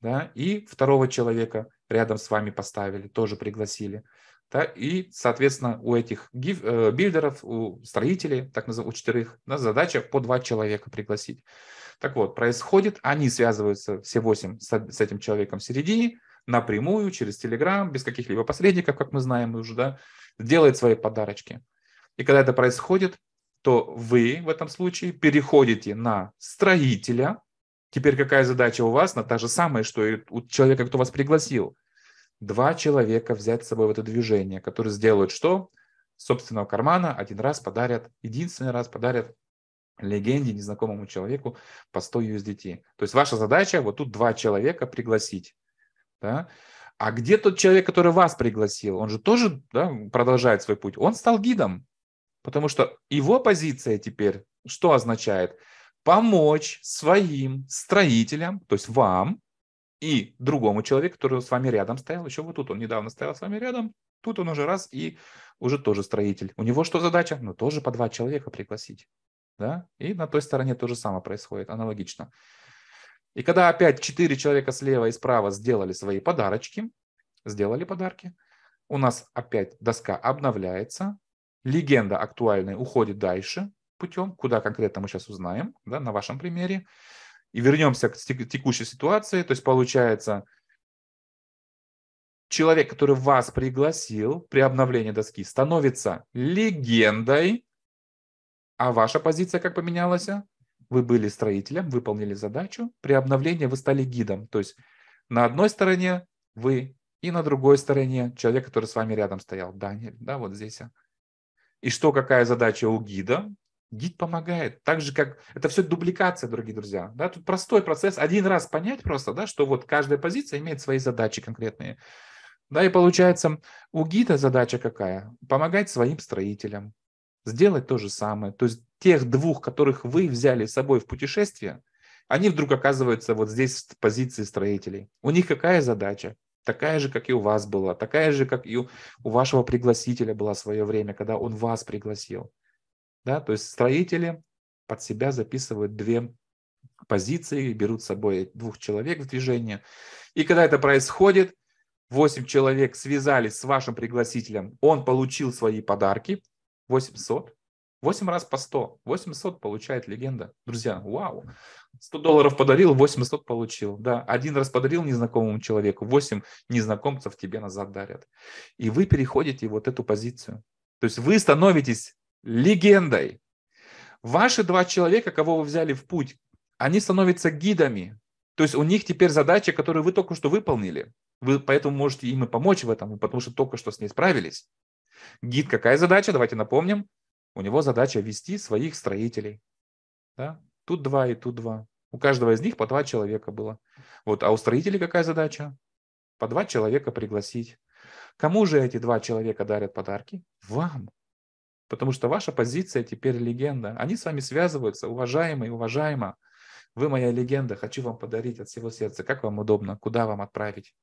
[SPEAKER 1] Да? И второго человека рядом с вами поставили, тоже пригласили. Да? И, соответственно, у этих гиф, э, билдеров, у строителей, так называемых, у четырех, да, задача по два человека пригласить. Так вот, происходит, они связываются, все восемь, с, с этим человеком в середине, напрямую, через Телеграм, без каких-либо посредников, как мы знаем уже, да, делает свои подарочки. И когда это происходит, то вы в этом случае переходите на строителя. Теперь какая задача у вас? На та же самая, что и у человека, кто вас пригласил. Два человека взять с собой в это движение, которые сделают что? собственного кармана один раз подарят, единственный раз подарят легенде, незнакомому человеку по 100 USDT. То есть ваша задача вот тут два человека пригласить. Да? А где тот человек, который вас пригласил? Он же тоже да, продолжает свой путь. Он стал гидом. Потому что его позиция теперь что означает? Помочь своим строителям, то есть вам и другому человеку, который с вами рядом стоял. Еще вот тут он недавно стоял с вами рядом. Тут он уже раз и уже тоже строитель. У него что задача? Ну, тоже по два человека пригласить. Да? И на той стороне то же самое происходит, аналогично. И когда опять четыре человека слева и справа сделали свои подарочки, сделали подарки, у нас опять доска обновляется, легенда актуальная уходит дальше путем, куда конкретно мы сейчас узнаем, да, на вашем примере. И вернемся к текущей ситуации. То есть получается, человек, который вас пригласил при обновлении доски, становится легендой, а ваша позиция как поменялась? Вы были строителем, выполнили задачу, при обновлении вы стали гидом. То есть на одной стороне вы и на другой стороне человек, который с вами рядом стоял, Даниэль, да, вот здесь. И что, какая задача у гида? Гид помогает. Так же, как это все дубликация, дорогие друзья. Да? Тут простой процесс. Один раз понять просто, да, что вот каждая позиция имеет свои задачи конкретные. Да, и получается, у гида задача какая? Помогать своим строителям. Сделать то же самое. То есть тех двух, которых вы взяли с собой в путешествие, они вдруг оказываются вот здесь в позиции строителей. У них какая задача? Такая же, как и у вас была, такая же, как и у, вашего пригласителя была свое время, когда он вас пригласил. Да? То есть строители под себя записывают две позиции, берут с собой двух человек в движение. И когда это происходит, 8 человек связались с вашим пригласителем, он получил свои подарки, 800, 8 раз по 100. 800 получает легенда. Друзья, вау. 100 долларов подарил, 800 получил. Да, один раз подарил незнакомому человеку, 8 незнакомцев тебе назад дарят. И вы переходите вот эту позицию. То есть вы становитесь легендой. Ваши два человека, кого вы взяли в путь, они становятся гидами. То есть у них теперь задача, которую вы только что выполнили. Вы поэтому можете им и помочь в этом, потому что только что с ней справились. Гид какая задача? Давайте напомним У него задача вести своих строителей. Да? Тут два и тут два. У каждого из них по два человека было. Вот, а у строителей какая задача? По два человека пригласить. Кому же эти два человека дарят подарки? Вам. Потому что ваша позиция теперь легенда. Они с вами связываются, уважаемый, уважаема. Вы моя легенда, хочу вам подарить от всего сердца. Как вам удобно? Куда вам отправить?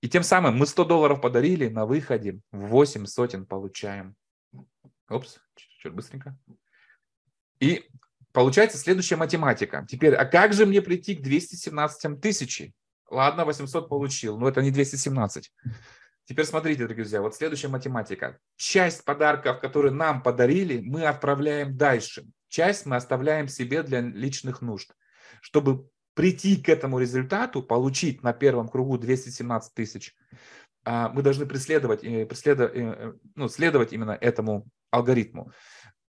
[SPEAKER 1] И тем самым мы 100 долларов подарили, на выходе 8 сотен получаем. Опс, чуть-чуть быстренько. И получается следующая математика. Теперь, а как же мне прийти к 217 тысячи? Ладно, 800 получил, но это не 217. Теперь смотрите, дорогие друзья, вот следующая математика. Часть подарков, которые нам подарили, мы отправляем дальше. Часть мы оставляем себе для личных нужд. Чтобы прийти к этому результату, получить на первом кругу 217 тысяч, а, мы должны преследовать, преследовать, э, ну, следовать именно этому алгоритму.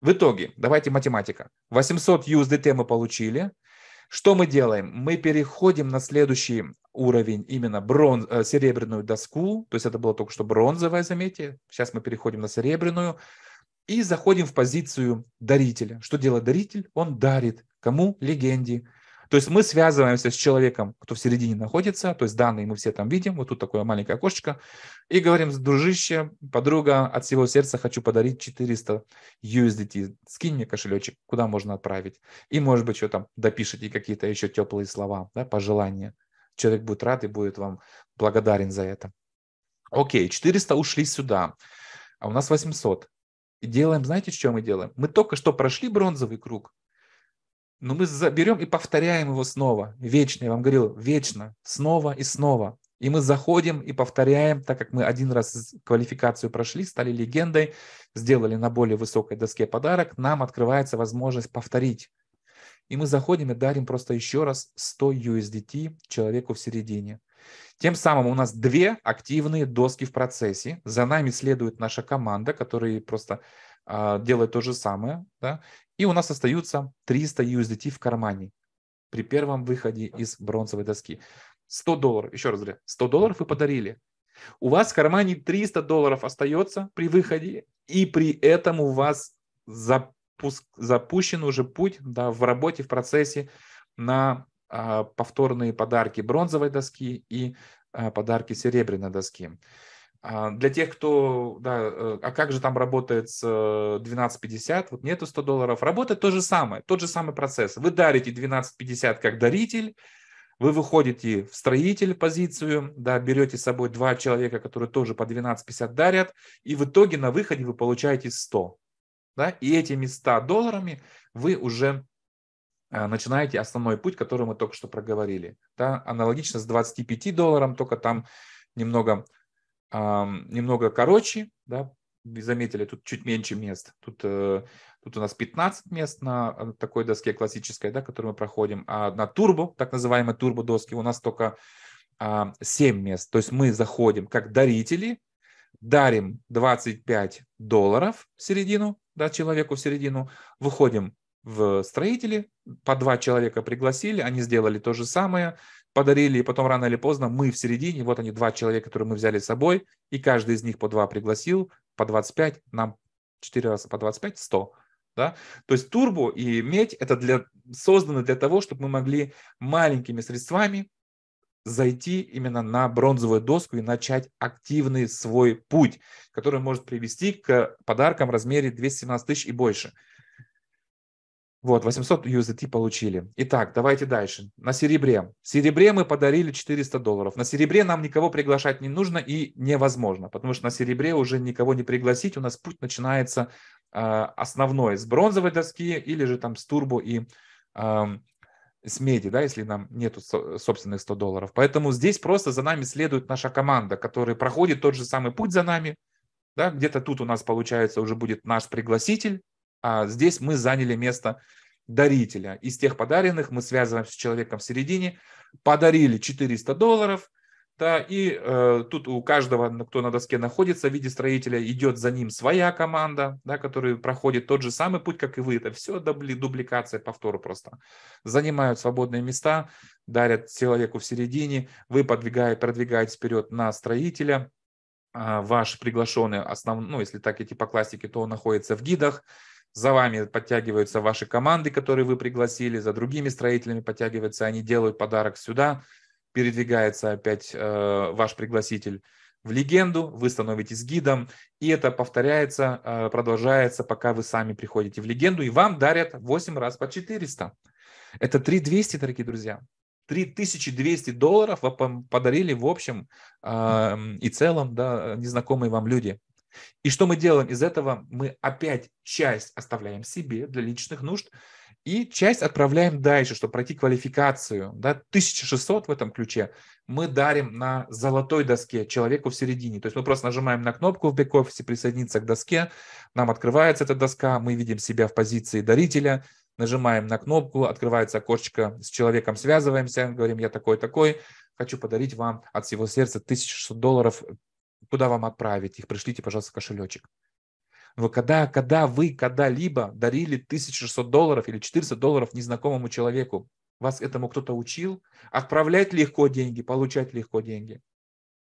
[SPEAKER 1] В итоге, давайте математика. 800 USDT мы получили. Что мы делаем? Мы переходим на следующий уровень, именно бронз, э, серебряную доску. То есть это было только что бронзовая, заметьте. Сейчас мы переходим на серебряную. И заходим в позицию дарителя. Что делает даритель? Он дарит. Кому? Легенде. То есть мы связываемся с человеком, кто в середине находится, то есть данные мы все там видим, вот тут такое маленькое окошечко, и говорим, дружище, подруга, от всего сердца хочу подарить 400 USDT, скинь мне кошелечек, куда можно отправить. И, может быть, что там, допишите какие-то еще теплые слова, да, пожелания. Человек будет рад и будет вам благодарен за это. Окей, 400 ушли сюда, а у нас 800. И делаем, знаете, что мы делаем? Мы только что прошли бронзовый круг, но мы берем и повторяем его снова. Вечно, я вам говорил, вечно, снова и снова. И мы заходим и повторяем, так как мы один раз квалификацию прошли, стали легендой, сделали на более высокой доске подарок, нам открывается возможность повторить. И мы заходим и дарим просто еще раз 100 USDT человеку в середине. Тем самым у нас две активные доски в процессе. За нами следует наша команда, которая просто э, делает то же самое. Да? И у нас остаются 300 USDT в кармане при первом выходе из бронзовой доски. 100 долларов, еще раз говорю, 100 долларов вы подарили. У вас в кармане 300 долларов остается при выходе, и при этом у вас запуск, запущен уже путь да, в работе, в процессе на а, повторные подарки бронзовой доски и а, подарки серебряной доски. А, для тех, кто, да, э, а как же там работает с 1250, вот нету 100 долларов, работает то же самое, тот же самый процесс. Вы дарите 1250 как даритель, вы выходите в строитель позицию, да, берете с собой два человека, которые тоже по 1250 дарят, и в итоге на выходе вы получаете 100. Да, и этими 100 долларами вы уже а, начинаете основной путь, который мы только что проговорили. Да, аналогично с 25 долларом, только там немного немного короче, да, заметили, тут чуть меньше мест. Тут, э, тут у нас 15 мест на э, такой доске классической, да, которую мы проходим, а на турбо, так называемой турбо доски, у нас только 7 мест. То есть мы заходим как дарители, дарим 25 долларов в середину, да, человеку в середину, выходим в строители, по два человека пригласили, они сделали то же самое, подарили, и потом рано или поздно мы в середине, вот они два человека, которые мы взяли с собой, и каждый из них по два пригласил, по 25, нам 4 раза по 25, 100. Да? То есть турбо и медь это для, созданы для того, чтобы мы могли маленькими средствами зайти именно на бронзовую доску и начать активный свой путь, который может привести к подаркам в размере 217 тысяч и больше. Вот, 800 USDT получили. Итак, давайте дальше. На серебре. Серебре мы подарили 400 долларов. На серебре нам никого приглашать не нужно и невозможно, потому что на серебре уже никого не пригласить. У нас путь начинается э, основной с бронзовой доски или же там с турбо и э, с меди, да, если нам нету собственных 100 долларов. Поэтому здесь просто за нами следует наша команда, которая проходит тот же самый путь за нами. Да, где-то тут у нас получается уже будет наш пригласитель, а здесь мы заняли место дарителя. Из тех подаренных мы связываемся с человеком в середине, подарили 400 долларов, да, и э, тут у каждого, кто на доске находится в виде строителя, идет за ним своя команда, да, которая проходит тот же самый путь, как и вы. Это все дубли, дубликация, повтору просто. Занимают свободные места, дарят человеку в середине, вы подвигаете, продвигаетесь вперед на строителя, а, ваш приглашенный основ, ну, если так идти по классике, то он находится в гидах, за вами подтягиваются ваши команды, которые вы пригласили, за другими строителями подтягиваются, они делают подарок сюда, передвигается опять э, ваш пригласитель в легенду, вы становитесь гидом, и это повторяется, э, продолжается, пока вы сами приходите в легенду, и вам дарят 8 раз по 400. Это 3200, дорогие друзья. 3200 долларов подарили в общем э, и целом да, незнакомые вам люди. И что мы делаем из этого? Мы опять часть оставляем себе для личных нужд, и часть отправляем дальше, чтобы пройти квалификацию. Да, 1600 в этом ключе мы дарим на золотой доске человеку в середине. То есть мы просто нажимаем на кнопку в бэк-офисе «Присоединиться к доске», нам открывается эта доска, мы видим себя в позиции дарителя, нажимаем на кнопку, открывается окошечко, с человеком связываемся, говорим «я такой-такой, хочу подарить вам от всего сердца 1600 долларов, куда вам отправить их, пришлите, пожалуйста, кошелечек». Но когда, когда вы когда-либо дарили 1600 долларов или 400 долларов незнакомому человеку, вас этому кто-то учил? Отправлять легко деньги, получать легко деньги.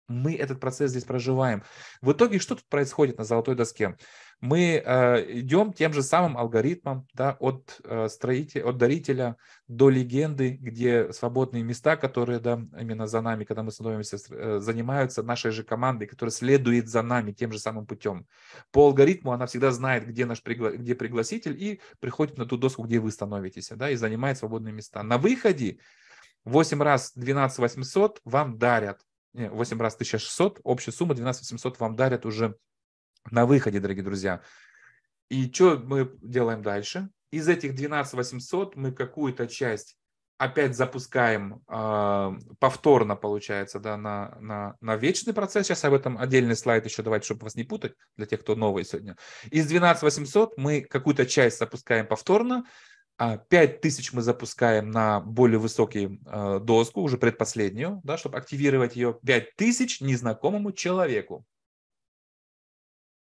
[SPEAKER 1] Мы этот процесс здесь проживаем. В итоге что тут происходит на золотой доске? Мы э, идем тем же самым алгоритмом да, от, э, строителя, от дарителя до легенды, где свободные места, которые да, именно за нами, когда мы становимся, э, занимаются нашей же командой, которая следует за нами тем же самым путем. По алгоритму она всегда знает, где наш пригла... где пригласитель, и приходит на ту доску, где вы становитесь, да, и занимает свободные места. На выходе 8 раз 12 800 вам дарят 8 раз 1600, общая сумма 12 800 вам дарят уже на выходе, дорогие друзья. И что мы делаем дальше? Из этих 12 800 мы какую-то часть опять запускаем э, повторно, получается, да, на, на, на вечный процесс. Сейчас об этом отдельный слайд еще давайте, чтобы вас не путать, для тех, кто новый сегодня. Из 12 800 мы какую-то часть запускаем повторно, 5 а, тысяч мы запускаем на более высокий э, доску, уже предпоследнюю, да, чтобы активировать ее 5 тысяч незнакомому человеку.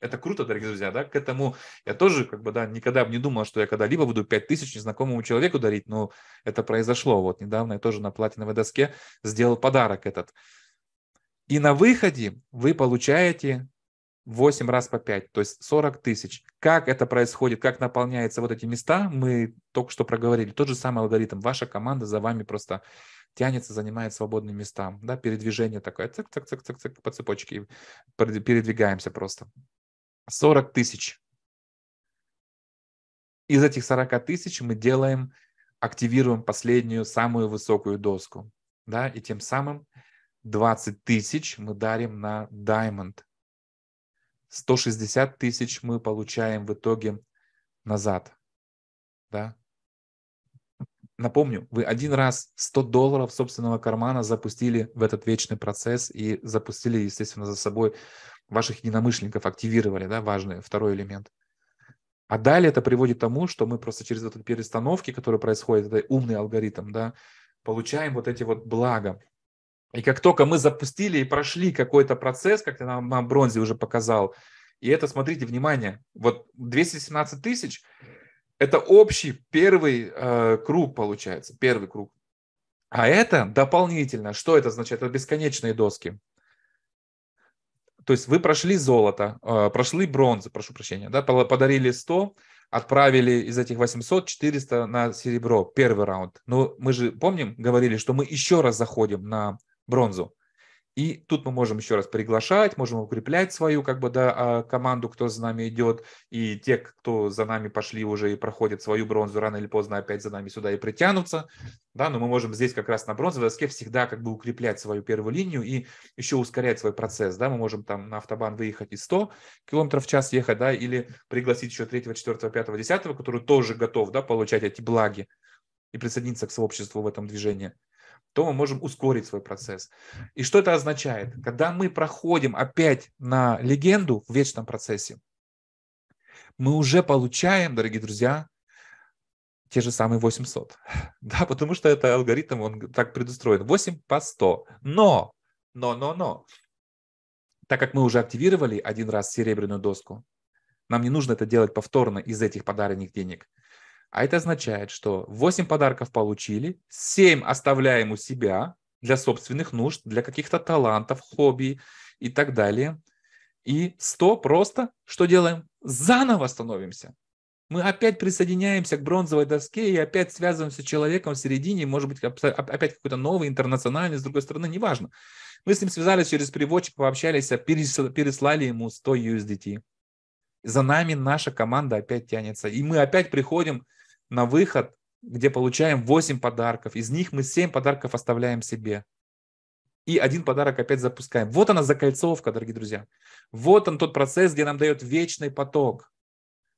[SPEAKER 1] Это круто, дорогие друзья, да, к этому я тоже как бы, да, никогда бы не думал, что я когда-либо буду 5 тысяч незнакомому человеку дарить, но это произошло. Вот недавно я тоже на платиновой доске сделал подарок этот. И на выходе вы получаете 8 раз по 5, то есть 40 тысяч. Как это происходит, как наполняются вот эти места, мы только что проговорили. Тот же самый алгоритм. Ваша команда за вами просто тянется, занимает свободные места. Да, передвижение такое, цик-цик-цик-цик по цепочке. Передвигаемся просто. 40 тысяч. Из этих 40 тысяч мы делаем, активируем последнюю, самую высокую доску. Да, и тем самым 20 тысяч мы дарим на Diamond. 160 тысяч мы получаем в итоге назад. Да? Напомню, вы один раз 100 долларов собственного кармана запустили в этот вечный процесс и запустили, естественно, за собой ваших единомышленников, активировали, да, важный второй элемент. А далее это приводит к тому, что мы просто через вот перестановки, которые происходят, это умный алгоритм, да, получаем вот эти вот блага. И как только мы запустили и прошли какой-то процесс, как ты нам на бронзе уже показал, и это, смотрите, внимание, вот 217 тысяч – это общий первый э, круг, получается, первый круг. А это дополнительно, что это означает? Это бесконечные доски. То есть вы прошли золото, э, прошли бронзу, прошу прощения, да, подарили 100, отправили из этих 800 400 на серебро, первый раунд. Но мы же помним, говорили, что мы еще раз заходим на бронзу. И тут мы можем еще раз приглашать, можем укреплять свою как бы, да, а, команду, кто за нами идет, и те, кто за нами пошли уже и проходят свою бронзу, рано или поздно опять за нами сюда и притянутся. Да, но мы можем здесь как раз на бронзовой доске всегда как бы укреплять свою первую линию и еще ускорять свой процесс. Да, мы можем там на автобан выехать и 100 км в час ехать, да, или пригласить еще 3, 4, 5, 10, который тоже готов да, получать эти благи и присоединиться к сообществу в этом движении то мы можем ускорить свой процесс. И что это означает? Когда мы проходим опять на легенду в вечном процессе, мы уже получаем, дорогие друзья, те же самые 800. [laughs] Да, потому что это алгоритм, он так предустроен. 8 по 100. Но, но, но, но, так как мы уже активировали один раз серебряную доску, нам не нужно это делать повторно из этих подаренных денег. А это означает, что 8 подарков получили, 7 оставляем у себя для собственных нужд, для каких-то талантов, хобби и так далее. И 100 просто что делаем? Заново становимся. Мы опять присоединяемся к бронзовой доске и опять связываемся с человеком в середине, может быть, опять какой-то новый, интернациональный, с другой стороны, неважно. Мы с ним связались через переводчик, пообщались, переслали ему 100 USDT. За нами наша команда опять тянется. И мы опять приходим на выход, где получаем 8 подарков. Из них мы 7 подарков оставляем себе. И один подарок опять запускаем. Вот она закольцовка, дорогие друзья. Вот он тот процесс, где нам дает вечный поток.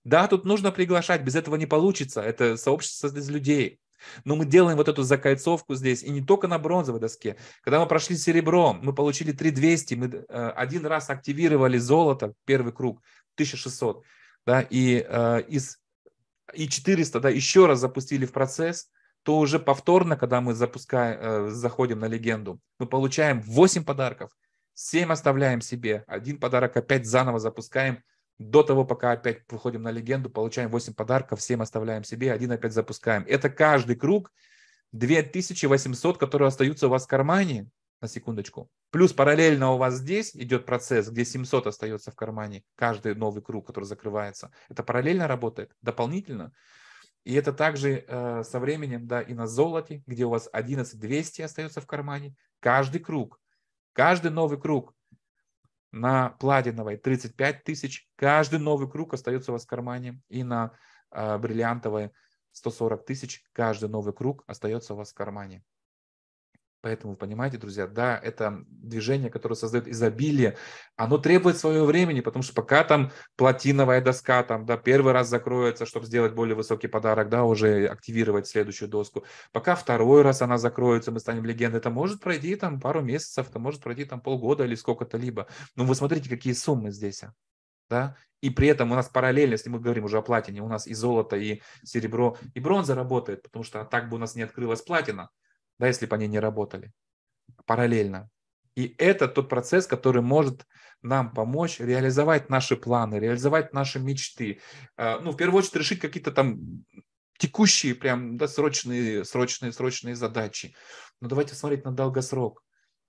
[SPEAKER 1] Да, тут нужно приглашать, без этого не получится. Это сообщество из людей. Но мы делаем вот эту закольцовку здесь, и не только на бронзовой доске. Когда мы прошли серебро, мы получили 3200, мы э, один раз активировали золото, первый круг, 1600, да, и э, из и 400, да, еще раз запустили в процесс, то уже повторно, когда мы запускаем, э, заходим на легенду, мы получаем 8 подарков, 7 оставляем себе, один подарок опять заново запускаем, до того, пока опять выходим на легенду, получаем 8 подарков, 7 оставляем себе, один опять запускаем. Это каждый круг 2800, которые остаются у вас в кармане, на секундочку. Плюс параллельно у вас здесь идет процесс, где 700 остается в кармане, каждый новый круг, который закрывается. Это параллельно работает, дополнительно. И это также э, со временем, да, и на золоте, где у вас 11200 остается в кармане, каждый круг, каждый новый круг на платиновой 35 тысяч. Каждый новый круг остается у вас в кармане. И на э, бриллиантовой 140 тысяч. Каждый новый круг остается у вас в кармане. Поэтому, понимаете, друзья, да, это движение, которое создает изобилие, оно требует своего времени, потому что пока там платиновая доска, там, да, первый раз закроется, чтобы сделать более высокий подарок, да, уже активировать следующую доску, пока второй раз она закроется, мы станем легендой, это может пройти там пару месяцев, это может пройти там полгода или сколько-то либо. Но вы смотрите, какие суммы здесь, а, да, и при этом у нас параллельно, если мы говорим уже о платине, у нас и золото, и серебро, и бронза работает, потому что так бы у нас не открылась платина, да, если бы они не работали параллельно. И это тот процесс, который может нам помочь реализовать наши планы, реализовать наши мечты. А, ну, в первую очередь, решить какие-то там текущие, прям, да, срочные, срочные, срочные задачи. Но давайте смотреть на долгосрок.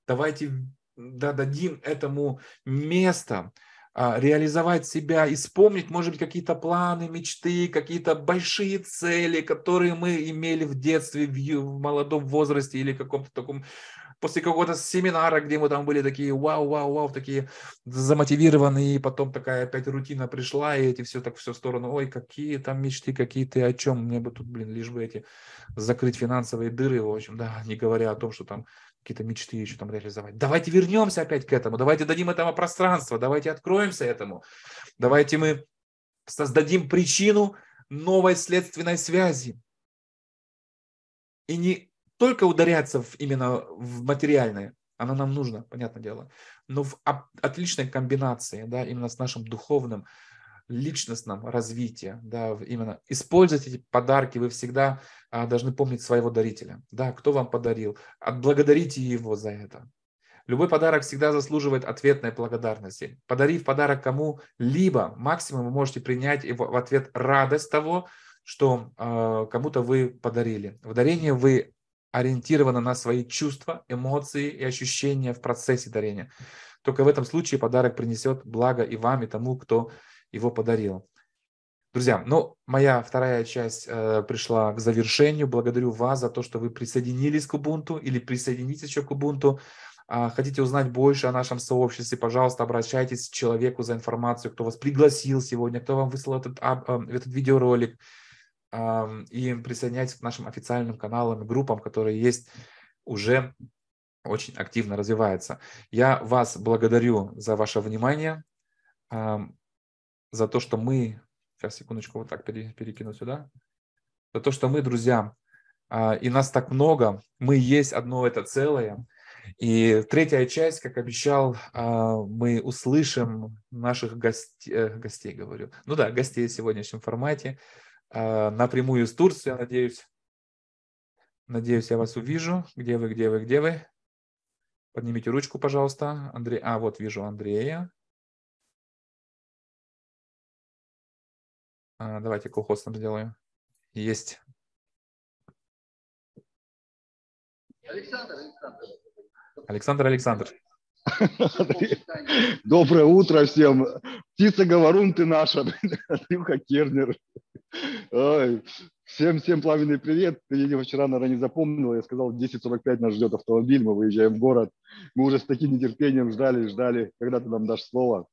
[SPEAKER 1] Давайте да, дадим этому место, реализовать себя и вспомнить, может быть, какие-то планы, мечты, какие-то большие цели, которые мы имели в детстве, в молодом возрасте или каком-то таком после какого-то семинара, где мы там были такие вау, вау, вау, такие замотивированные, и потом такая опять рутина пришла, и эти все так все в сторону, ой, какие там мечты, какие ты о чем, мне бы тут, блин, лишь бы эти закрыть финансовые дыры, в общем, да, не говоря о том, что там какие-то мечты еще там реализовать. Давайте вернемся опять к этому, давайте дадим этому пространство, давайте откроемся этому, давайте мы создадим причину новой следственной связи. И не только ударяться в, именно в материальное, оно нам нужно, понятное дело, но в отличной комбинации, да, именно с нашим духовным, личностном развитии, да, именно использовать эти подарки, вы всегда а, должны помнить своего дарителя, да, кто вам подарил, отблагодарите его за это. Любой подарок всегда заслуживает ответной благодарности. Подарив подарок кому-либо, максимум вы можете принять в ответ радость того, что э, кому-то вы подарили. В дарении вы ориентированы на свои чувства, эмоции и ощущения в процессе дарения. Только в этом случае подарок принесет благо и вам, и тому, кто его подарил. Друзья, ну, моя вторая часть э, пришла к завершению. Благодарю вас за то, что вы присоединились к Ubuntu или присоединитесь еще к Ubuntu. А, хотите узнать больше о нашем сообществе, пожалуйста, обращайтесь к человеку за информацию, кто вас пригласил сегодня, кто вам выслал этот, а, этот видеоролик. А, и присоединяйтесь к нашим официальным каналам и группам, которые есть уже очень активно развивается. Я вас благодарю за ваше внимание за то, что мы, сейчас секундочку, вот так перекину сюда, за то, что мы, друзья, а, и нас так много, мы есть одно это целое. И третья часть, как обещал, а, мы услышим наших гостей, э, гостей, говорю, ну да, гостей в сегодняшнем формате, а, напрямую из Турции, я надеюсь. Надеюсь, я вас увижу. Где вы, где вы, где вы? Поднимите ручку, пожалуйста. Андрей, а вот вижу Андрея. А, давайте колхозом сделаю. Есть. Александр, Александр. Александр, Александр. [laughs]
[SPEAKER 2] Доброе утро всем. Птица говорун ты наша, [laughs] Андрюха Кернер. Ой. Всем, всем пламенный привет. Я вчера, наверное, не запомнил. Я сказал, в 10.45 нас ждет автомобиль, мы выезжаем в город. Мы уже с таким нетерпением ждали, ждали, когда ты нам дашь слово.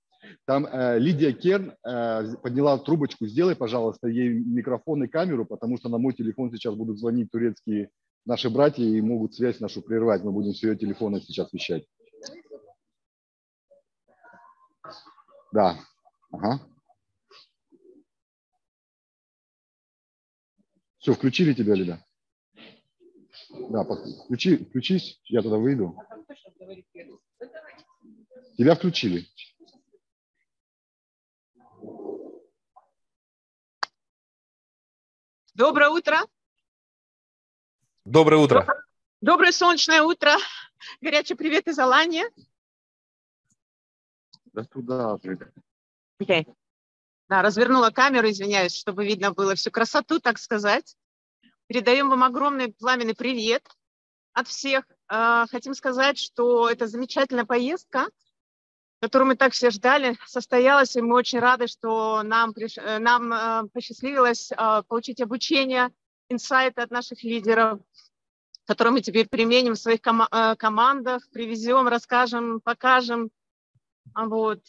[SPEAKER 2] Там э, Лидия Керн э, подняла трубочку. Сделай, пожалуйста, ей микрофон и камеру, потому что на мой телефон сейчас будут звонить турецкие наши братья и могут связь нашу прервать. Мы будем с ее телефона сейчас вещать. Да. Ага. Все, включили тебя, Лида? Да, включи, включись, я тогда выйду. Тебя включили.
[SPEAKER 3] Доброе утро.
[SPEAKER 1] Доброе утро.
[SPEAKER 3] Доброе солнечное утро. Горячий привет из Алании.
[SPEAKER 2] Да туда,
[SPEAKER 3] Okay. Да, развернула камеру, извиняюсь, чтобы видно было всю красоту, так сказать. Передаем вам огромный пламенный привет от всех. А, хотим сказать, что это замечательная поездка, которую мы так все ждали, состоялась, и мы очень рады, что нам, приш... Э, нам э, посчастливилось э, получить обучение, инсайты от наших лидеров, которые мы теперь применим в своих ком... командах, привезем, расскажем, покажем. Вот.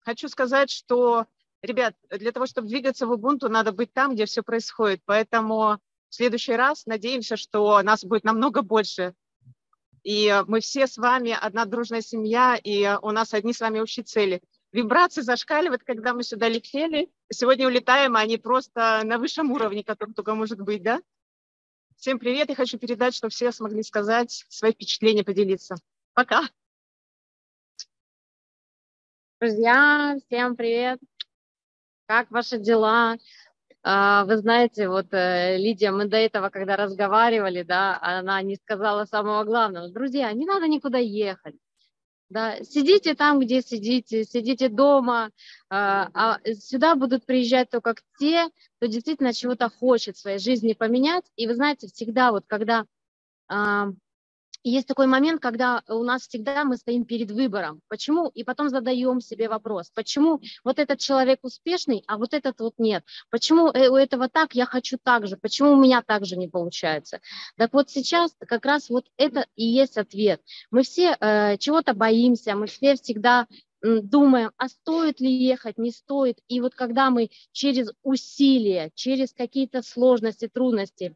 [SPEAKER 3] Хочу сказать, что, ребят, для того, чтобы двигаться в Ubuntu, надо быть там, где все происходит. Поэтому в следующий раз надеемся, что нас будет намного больше и э, мы все с вами одна дружная семья, и э, у нас одни с вами общие цели. Вибрации зашкаливают, когда мы сюда летели. Сегодня улетаем, а они просто на высшем уровне, который только может быть, да? Всем привет, я хочу передать, что все смогли сказать свои впечатления, поделиться. Пока.
[SPEAKER 4] Друзья, всем привет. Как ваши дела? А, вы знаете, вот э, Лидия, мы до этого, когда разговаривали, да, она не сказала самого главного. Друзья, не надо никуда ехать. Да, сидите там, где сидите, сидите дома, а, а сюда будут приезжать только те, кто действительно чего-то хочет в своей жизни поменять. И вы знаете, всегда вот когда есть такой момент, когда у нас всегда мы стоим перед выбором. Почему? И потом задаем себе вопрос. Почему вот этот человек успешный, а вот этот вот нет? Почему э, у этого так, я хочу так же? Почему у меня так же не получается? Так вот сейчас как раз вот это и есть ответ. Мы все э, чего-то боимся, мы все всегда думаем, а стоит ли ехать, не стоит. И вот когда мы через усилия, через какие-то сложности, трудности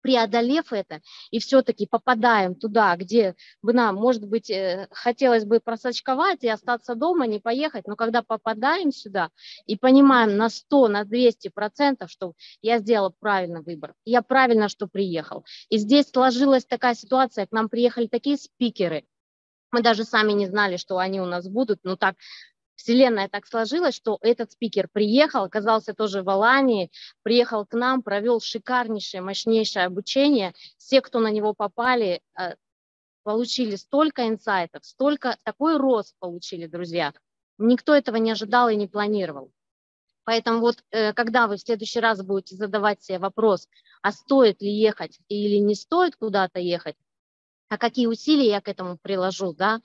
[SPEAKER 4] преодолев это и все-таки попадаем туда, где бы нам, может быть, э, хотелось бы просочковать и остаться дома, не поехать, но когда попадаем сюда и понимаем на 100, на 200 процентов, что я сделал правильный выбор, я правильно, что приехал. И здесь сложилась такая ситуация, к нам приехали такие спикеры, мы даже сами не знали, что они у нас будут, но так Вселенная так сложилась, что этот спикер приехал, оказался тоже в Алании, приехал к нам, провел шикарнейшее, мощнейшее обучение. Все, кто на него попали, э, получили столько инсайтов, столько, такой рост получили, друзья. Никто этого не ожидал и не планировал. Поэтому вот э, когда вы в следующий раз будете задавать себе вопрос, а стоит ли ехать или не стоит куда-то ехать, а какие усилия я к этому приложу, да,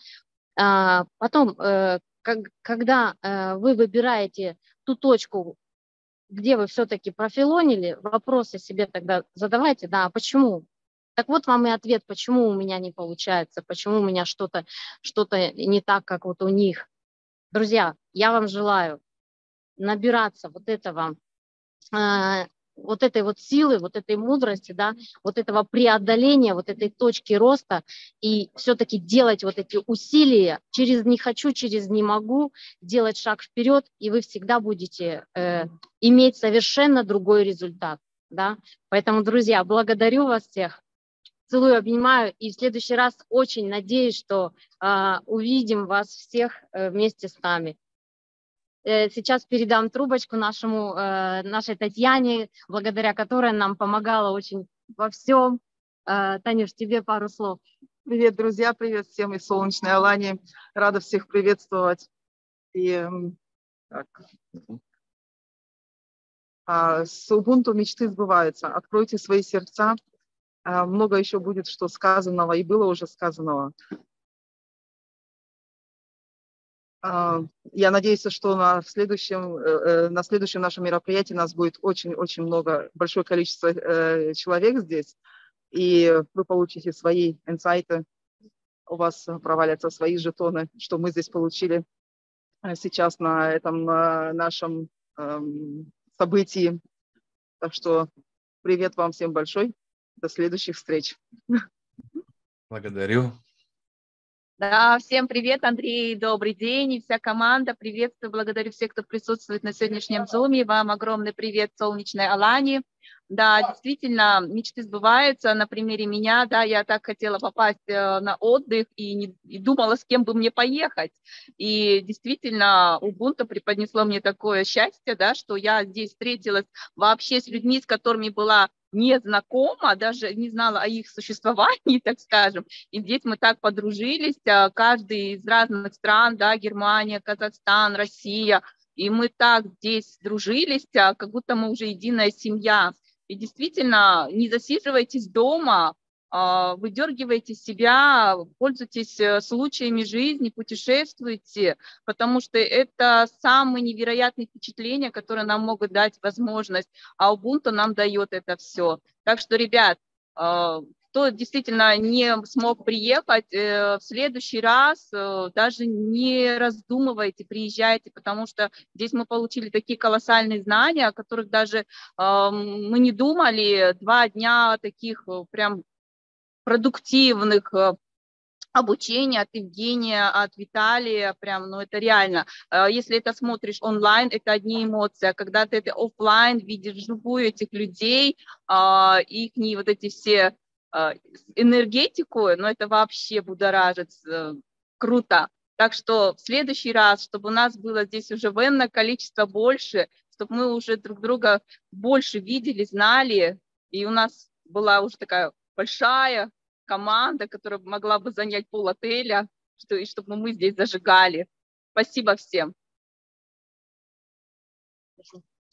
[SPEAKER 4] а, потом э, как, когда э, вы выбираете ту точку, где вы все-таки профилонили, вопросы себе тогда задавайте, да, а почему? Так вот вам и ответ, почему у меня не получается, почему у меня что-то что, -то, не так, как вот у них. Друзья, я вам желаю набираться вот этого э, вот этой вот силы, вот этой мудрости, да, вот этого преодоления, вот этой точки роста и все-таки делать вот эти усилия через не хочу, через не могу, делать шаг вперед, и вы всегда будете э, иметь совершенно другой результат, да. Поэтому, друзья, благодарю вас всех, целую, обнимаю, и в следующий раз очень надеюсь, что э, увидим вас всех э, вместе с нами. Э, сейчас передам трубочку нашему, э, нашей Татьяне, благодаря которой нам помогала очень во всем. Э, Танюш, тебе пару слов.
[SPEAKER 5] Привет, друзья, привет всем из солнечной Алании. Рада всех приветствовать. И так. А, с Ubuntu мечты сбываются. Откройте свои сердца. А, много еще будет что сказанного и было уже сказанного. Я надеюсь, что на следующем, э, э, на следующем нашем мероприятии нас будет очень-очень много, большое количество э, человек здесь, и вы получите свои инсайты, у вас провалятся свои жетоны, что мы здесь получили сейчас на этом нашем эм, событии. Так что привет вам всем большой. До следующих встреч.
[SPEAKER 1] Благодарю.
[SPEAKER 6] Да, всем привет, Андрей, добрый день, и вся команда, приветствую, благодарю всех, кто присутствует на сегодняшнем зуме, вам огромный привет солнечной Алане. Да, действительно, мечты сбываются на примере меня, да, я так хотела попасть э, на отдых и, не, и думала, с кем бы мне поехать. И действительно, Ubuntu преподнесло мне такое счастье, да, что я здесь встретилась вообще с людьми, с которыми была не знакома, даже не знала о их существовании, [laughs] так скажем. И здесь мы так подружились, а, каждый из разных стран, да, Германия, Казахстан, Россия, и мы так здесь дружились, а, как будто мы уже единая семья. И действительно, не засиживайтесь дома, выдергивайте себя, пользуйтесь э, случаями жизни, путешествуйте, потому что это самые невероятные впечатления, которые нам могут дать возможность, а Ubuntu нам дает это все. Так что, ребят, а, кто действительно не смог приехать, э, в следующий раз э, даже не раздумывайте, приезжайте, потому что здесь мы получили такие колоссальные знания, о которых даже мы не думали. Два дня таких прям продуктивных э, обучения от Евгения, от Виталия, прям, ну это реально. Э, если это смотришь онлайн, это одни эмоции, а когда ты это офлайн видишь живую этих людей, а, их не вот эти все э, энергетику, ну это вообще будоражит, круто. Так что в следующий раз, чтобы у нас было здесь уже военное количество больше, чтобы мы уже друг друга больше видели, знали, и у нас была уже такая большая команда, которая могла бы занять пол отеля, что, и чтобы мы здесь зажигали. Спасибо всем.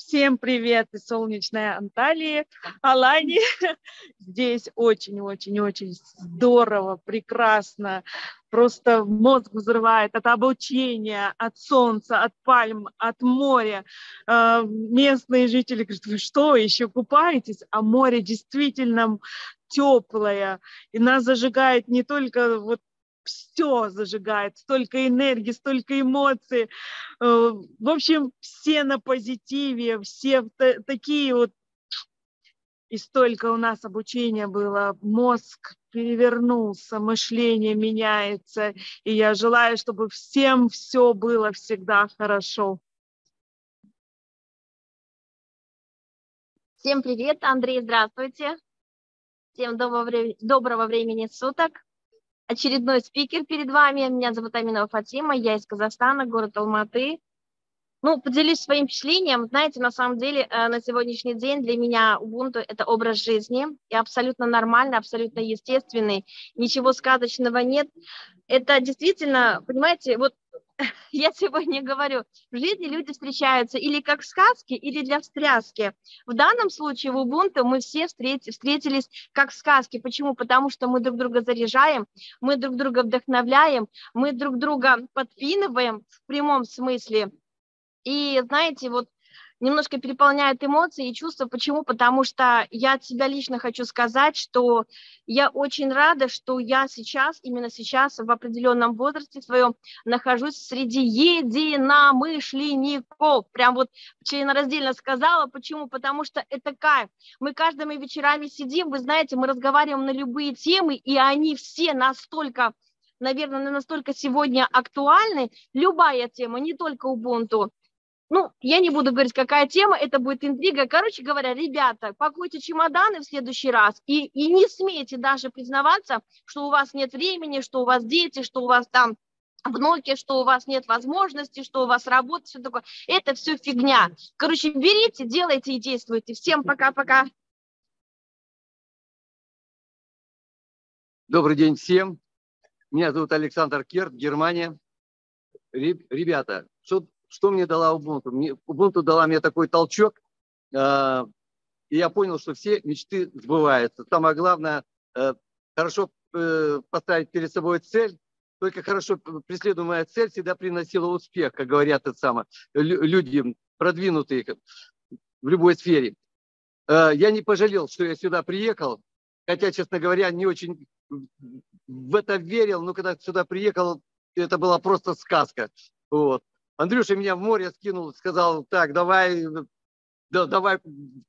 [SPEAKER 7] Всем привет из солнечной Анталии, Алани. [laughs] Здесь очень-очень-очень здорово, прекрасно. Просто мозг взрывает от обучения, от солнца, от пальм, от моря. А, местные жители говорят, вы что, еще купаетесь? А море действительно теплое, и нас зажигает не только вот все зажигает, столько энергии, столько эмоций. Э, в общем, все на позитиве, все такие вот и столько у нас обучения было, мозг перевернулся, мышление меняется, и я желаю, чтобы всем все было всегда хорошо.
[SPEAKER 8] Всем привет, Андрей, здравствуйте. Всем доброго, доброго времени суток. Очередной спикер перед вами. Меня зовут Аминова Фатима, я из Казахстана, город Алматы. Ну, поделюсь своим впечатлением. Знаете, на самом деле, э, на сегодняшний день для меня Ubuntu – это образ жизни, и абсолютно нормальный, абсолютно естественный, ничего сказочного нет. Это действительно, понимаете, вот [laughs] я сегодня говорю, в жизни люди встречаются или как в сказке, или для встряски. В данном случае в Ubuntu мы все встретились как в сказке. Почему? Потому что мы друг друга заряжаем, мы друг друга вдохновляем, мы друг друга подпинываем в прямом смысле. И знаете, вот немножко переполняет эмоции и чувства. Почему? Потому что я от себя лично хочу сказать, что я очень рада, что я сейчас, именно сейчас, в определенном возрасте своем, нахожусь среди единомышленников. Прям вот членораздельно сказала. Почему? Потому что это кайф. Мы каждыми вечерами сидим, вы знаете, мы разговариваем на любые темы, и они все настолько наверное, настолько сегодня актуальны. Любая тема, не только Ubuntu, ну, я не буду говорить, какая тема, это будет интрига. Короче говоря, ребята, пакуйте чемоданы в следующий раз и, и не смейте даже признаваться, что у вас нет времени, что у вас дети, что у вас там внуки, что у вас нет возможности, что у вас работа, все такое. Это все фигня. Короче, берите, делайте и действуйте. Всем пока-пока.
[SPEAKER 9] Добрый день всем. Меня зовут Александр Керт, Германия. Ребята, что что мне дала Ubuntu? Мне, Ubuntu дала мне такой толчок, э, и я понял, что все мечты сбываются. Самое главное, э, хорошо э, поставить перед собой цель, только хорошо преследуемая цель всегда приносила успех, как говорят это самое, люди продвинутые в любой сфере. Э, я не пожалел, что я сюда приехал, хотя, честно говоря, не очень в это верил, но когда сюда приехал, это была просто сказка. Вот. Андрюша меня в море скинул, сказал, так, давай, да, давай,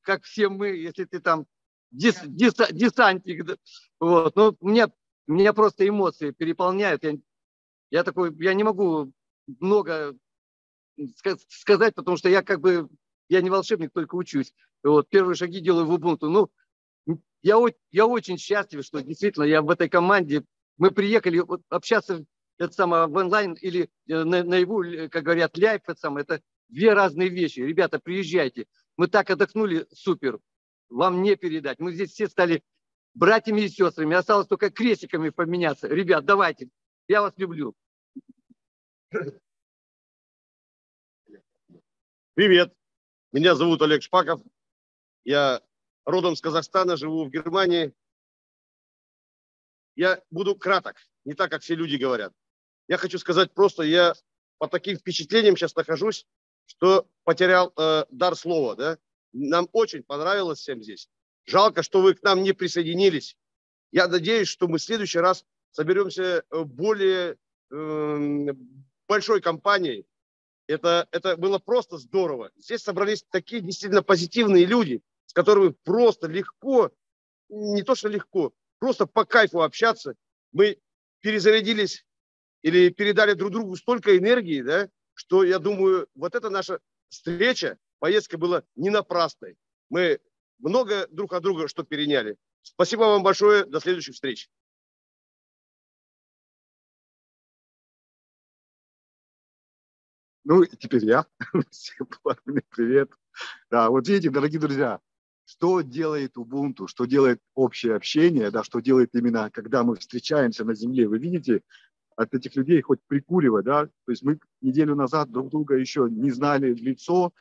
[SPEAKER 9] как все мы, если ты там дес, дес, десантник. Вот. Ну, меня, меня просто эмоции переполняют. Я, я такой, я не могу много сказать, потому что я как бы, я не волшебник, только учусь. Вот, первые шаги делаю в Ubuntu. Ну, я, я очень счастлив, что действительно я в этой команде. Мы приехали вот, общаться это самое в онлайн или э, на, наяву, как говорят, ляйф, это самое, это две разные вещи. Ребята, приезжайте. Мы так отдохнули, супер. Вам не передать. Мы здесь все стали братьями и сестрами. Осталось только крестиками поменяться. Ребят, давайте. Я вас люблю.
[SPEAKER 10] Привет. Меня зовут Олег Шпаков. Я родом с Казахстана, живу в Германии. Я буду краток, не так, как все люди говорят. Я хочу сказать просто, я по таким впечатлениям сейчас нахожусь, что потерял э, дар слова. Да? Нам очень понравилось всем здесь. Жалко, что вы к нам не присоединились. Я надеюсь, что мы в следующий раз соберемся э, более э, большой компанией. Это, это было просто здорово. Здесь собрались такие действительно позитивные люди, с которыми просто легко, не то что легко, просто по кайфу общаться. Мы перезарядились или передали друг другу столько энергии, да, что я думаю, вот эта наша встреча, поездка была не напрасной. Мы много друг от друга что переняли. Спасибо вам большое. До следующих встреч.
[SPEAKER 2] Ну, теперь я. [laughs] Всем привет. Да, вот видите, дорогие друзья, что делает Ubuntu, что делает общее общение, да, что делает именно, когда мы встречаемся на Земле. Вы видите, от этих людей хоть прикуривать, да, то есть мы неделю назад друг друга еще не знали лицо,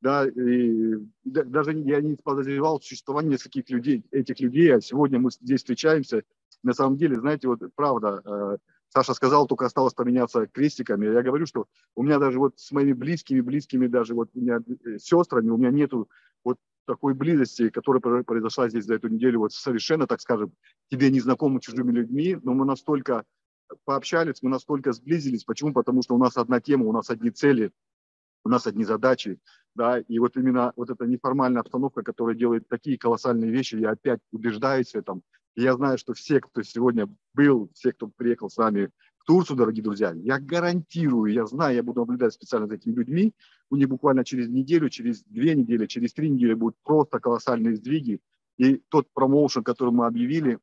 [SPEAKER 2] да, и даже я не подозревал существование нескольких людей, этих людей, а сегодня мы здесь встречаемся. На самом деле, знаете, вот правда, э, Саша сказал, только осталось поменяться крестиками. Я говорю, что у меня даже вот с моими близкими, близкими даже вот у меня э, сестрами, у меня нету вот такой близости, которая произошла здесь за эту неделю, вот совершенно, так скажем, тебе незнакомыми чужими людьми, но мы настолько пообщались, мы настолько сблизились. Почему? Потому что у нас одна тема, у нас одни цели, у нас одни задачи, да, и вот именно вот эта неформальная обстановка, которая делает такие колоссальные вещи, я опять убеждаюсь в этом. И я знаю, что все, кто сегодня был, все, кто приехал с нами в Турцию, дорогие друзья, я гарантирую, я знаю, я буду наблюдать специально за этими людьми, у них буквально через неделю, через две недели, через три недели будут просто колоссальные сдвиги. И тот промоушен, который мы объявили,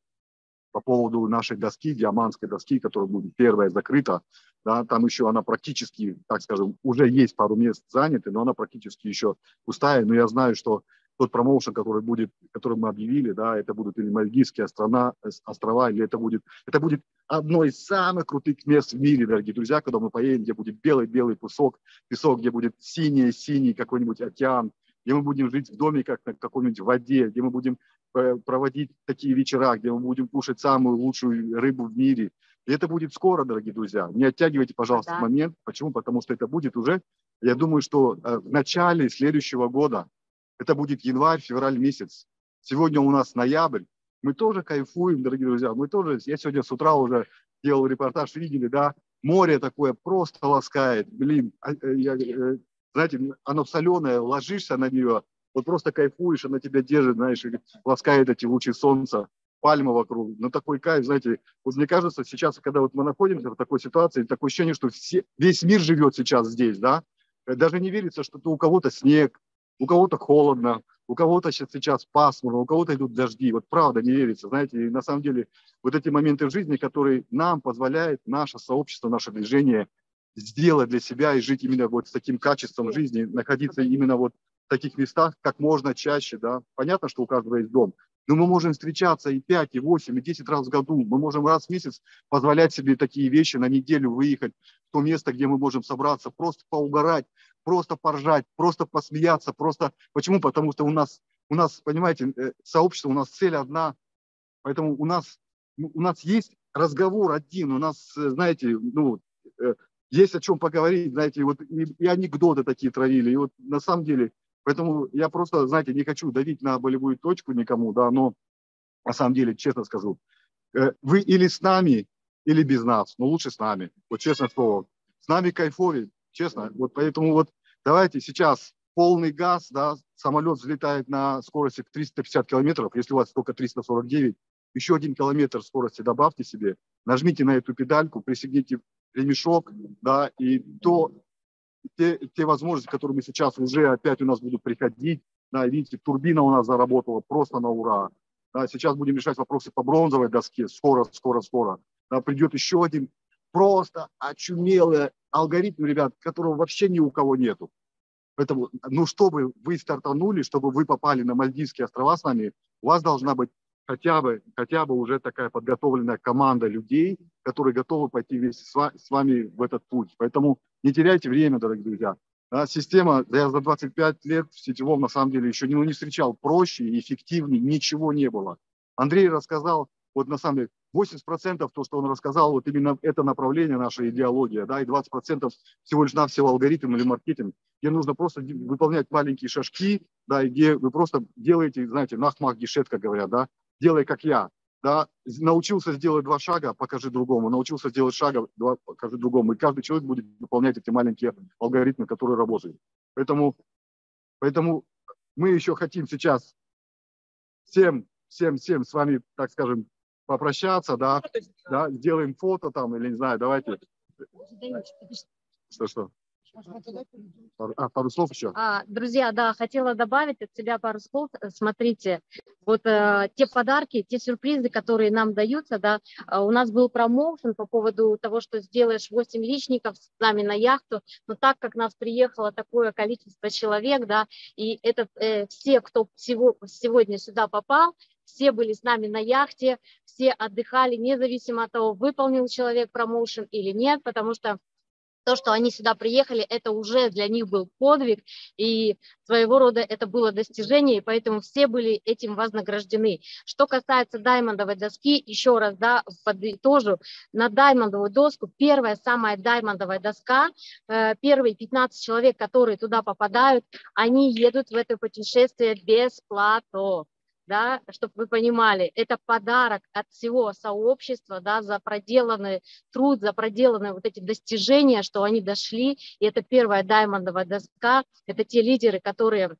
[SPEAKER 2] по поводу нашей доски, диамантской доски, которая будет первая закрыта, да, там еще она практически, так скажем, уже есть пару мест заняты, но она практически еще пустая, но я знаю, что тот промоушен, который будет, который мы объявили, да, это будут или Мальдивские острова, острова, или это будет, это будет одно из самых крутых мест в мире, дорогие друзья, когда мы поедем, где будет белый-белый песок, песок, где будет синий-синий какой-нибудь океан, где мы будем жить в доме, как на какой-нибудь воде, где мы будем э, проводить такие вечера, где мы будем кушать самую лучшую рыбу в мире. И это будет скоро, дорогие друзья. Не оттягивайте, пожалуйста, да. момент. Почему? Потому что это будет уже, я думаю, что э, в начале следующего года, это будет январь, февраль месяц. Сегодня у нас ноябрь. Мы тоже кайфуем, дорогие друзья. Мы тоже, я сегодня с утра уже делал репортаж, видели, да, море такое просто ласкает. Блин, а, э, я, знаете, оно соленое, ложишься на нее, вот просто кайфуешь, она тебя держит, знаешь, ласкает эти лучи солнца, пальмы вокруг. Ну, такой кайф, знаете, вот мне кажется, сейчас, когда вот мы находимся в такой ситуации, такое ощущение, что все, весь мир живет сейчас здесь, да, даже не верится, что у кого-то снег, у кого-то холодно, у кого-то сейчас, сейчас пасмурно, у кого-то идут дожди. Вот правда не верится, знаете, и на самом деле вот эти моменты в жизни, которые нам позволяет наше сообщество, наше движение сделать для себя и жить именно вот с таким качеством жизни, находиться именно вот таких местах как можно чаще, да. Понятно, что у каждого есть дом, но мы можем встречаться и 5, и 8, и 10 раз в году. Мы можем раз в месяц позволять себе такие вещи, на неделю выехать в то место, где мы можем собраться, просто поугарать, просто поржать, просто посмеяться, просто... Почему? Потому что у нас, у нас, понимаете, э, сообщество, у нас цель одна, поэтому у нас, у нас есть разговор один. У нас, э, знаете, ну, э, есть о чем поговорить, знаете, вот и, и анекдоты такие травили. И вот на самом деле, поэтому я просто, знаете, не хочу давить на болевую точку никому, да, но на самом деле, честно скажу, э, вы или с нами, или без нас, но лучше с нами, вот честное слово. С нами кайфовее, честно. Вот поэтому вот давайте сейчас полный газ, да, самолет взлетает на скорости 350 километров, если у вас только 349, еще один километр скорости добавьте себе, нажмите на эту педальку, присоедините ремешок, да, и то, те, те возможности, которые мы сейчас уже опять у нас будут приходить, да, видите, турбина у нас заработала просто на ура. Да, сейчас будем решать вопросы по бронзовой доске, скоро, скоро, скоро. Да, придет еще один просто очумелый алгоритм, ребят, которого вообще ни у кого нету. Поэтому, ну, чтобы вы стартанули, чтобы вы попали на Мальдивские острова с нами, у вас должна быть хотя бы, хотя бы уже такая подготовленная команда людей, которые готовы пойти вместе с вами в этот путь. Поэтому не теряйте время, дорогие друзья. Да, система, я за 25 лет в сетевом на самом деле еще не, ну, не встречал проще и эффективнее, ничего не было. Андрей рассказал, вот на самом деле, 80% то, что он рассказал, вот именно это направление наша идеология, да, и 20% всего лишь навсего алгоритм или маркетинг, где нужно просто выполнять маленькие шажки, да, и где вы просто делаете, знаете, нахмах гешет, как говорят, да, делай как я, да, научился сделать два шага, покажи другому, научился сделать шага, два, покажи другому, и каждый человек будет выполнять эти маленькие алгоритмы, которые работают. Поэтому, поэтому мы еще хотим сейчас всем, всем, всем с вами, так скажем, попрощаться, да, да, сделаем фото там, или не знаю, давайте. Что, что? А, пару слов еще.
[SPEAKER 4] А, друзья, да, хотела добавить от себя пару слов. Смотрите, вот э, те подарки, те сюрпризы, которые нам даются, да, э, у нас был промоушен по поводу того, что сделаешь 8 личников с нами на яхту, но так как нас приехало такое количество человек, да, и это э, все, кто всего, сегодня сюда попал, все были с нами на яхте, все отдыхали, независимо от того, выполнил человек промоушен или нет, потому что то, что они сюда приехали, это уже для них был подвиг, и своего рода это было достижение, и поэтому все были этим вознаграждены. Что касается даймондовой доски, еще раз, да, подытожу, на даймондовую доску, первая самая даймондовая доска, э, первые 15 человек, которые туда попадают, они едут в это путешествие бесплатно да, чтобы вы понимали, это подарок от всего сообщества, да, за проделанный труд, за проделанные вот эти достижения, что они дошли, и это первая даймондовая доска, это те лидеры, которые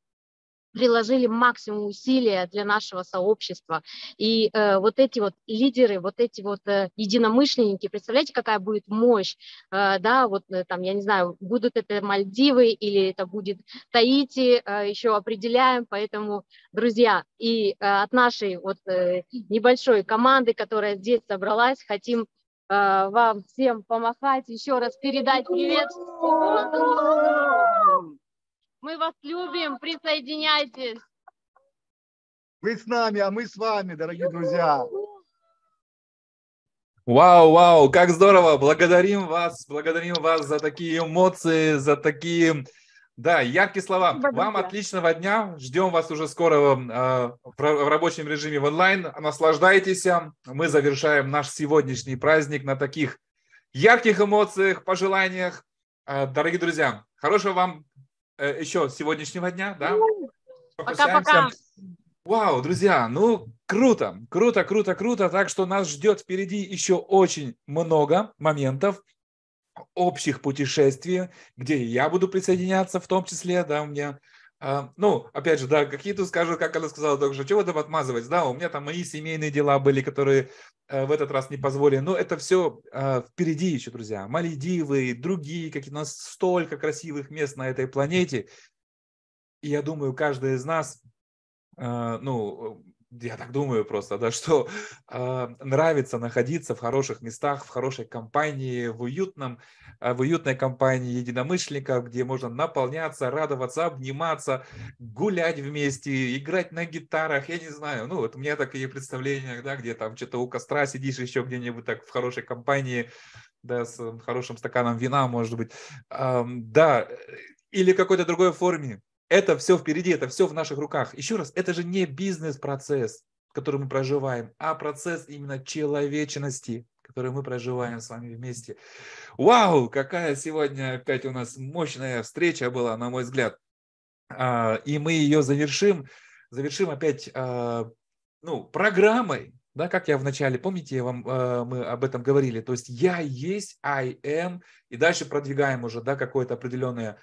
[SPEAKER 4] приложили максимум усилия для нашего сообщества. И э, вот эти вот лидеры, вот эти вот э, единомышленники, представляете, какая будет мощь, э, да, вот э, там, я не знаю, будут это Мальдивы или это будет Таити, э, еще определяем, поэтому, друзья, и э, от нашей вот э, небольшой команды, которая здесь собралась, хотим э, вам всем помахать, еще раз передать привет. Мы вас любим, присоединяйтесь.
[SPEAKER 2] Вы с нами, а мы с вами, дорогие друзья.
[SPEAKER 1] Вау, вау, как здорово! Благодарим вас, благодарим вас за такие эмоции, за такие, да, яркие слова. Спасибо, Вам отличного дня. Ждем вас уже скоро э, в рабочем режиме в онлайн. Наслаждайтесь. Мы завершаем наш сегодняшний праздник на таких ярких эмоциях, пожеланиях. Э, дорогие друзья, хорошего вам Э, еще сегодняшнего дня, да?
[SPEAKER 4] Пока-пока.
[SPEAKER 1] Вау, друзья, ну круто, круто, круто, круто. Так что нас ждет впереди еще очень много моментов общих путешествий, где я буду присоединяться в том числе, да, у меня ну, опять же, да, какие-то скажут, как она сказала только чего там отмазывать, да, у меня там мои семейные дела были, которые э, в этот раз не позволили, но это все э, впереди еще, друзья, Мальдивы, другие, какие у нас столько красивых мест на этой планете, и я думаю, каждый из нас, э, ну, я так думаю просто, да, что э, нравится находиться в хороших местах, в хорошей компании, в уютном, э, в уютной компании единомышленников, где можно наполняться, радоваться, обниматься, гулять вместе, играть на гитарах, я не знаю, ну вот у меня такие представления, да, где там что-то у костра сидишь еще где-нибудь так в хорошей компании, да, с хорошим стаканом вина, может быть, э, да, или какой-то другой форме, это все впереди, это все в наших руках. Еще раз, это же не бизнес-процесс, который мы проживаем, а процесс именно человечности,
[SPEAKER 11] которые мы проживаем с вами вместе. Вау, какая сегодня опять у нас мощная встреча была, на мой взгляд. А, и мы ее завершим, завершим опять а, ну, программой, да, как я вначале, помните, я вам, а, мы об этом говорили, то есть я есть, I am, и дальше продвигаем уже, да, какое-то определенное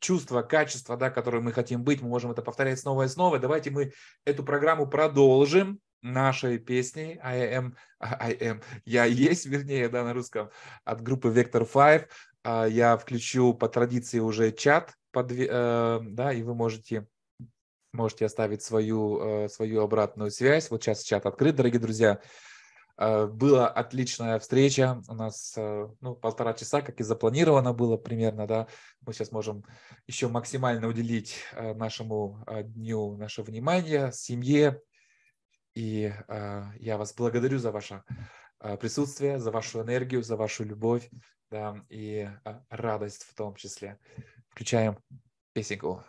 [SPEAKER 11] чувство, качество, да, которое мы хотим быть, мы можем это повторять снова и снова. Давайте мы эту программу продолжим нашей песней I am, [laughs] I am, я есть, вернее, да, на русском, от группы Vector 5. Я включу по традиции уже чат, под, э, да, и вы можете можете оставить свою, э, свою обратную связь. Вот сейчас чат открыт, дорогие друзья. Э, была отличная встреча. У нас ну, полтора часа, как и запланировано было примерно. Да. Мы сейчас можем еще максимально уделить нашему дню наше внимание, семье. И я вас благодарю за ваше присутствие, за вашу энергию, за вашу любовь да, и радость в том числе. Включаем песенку.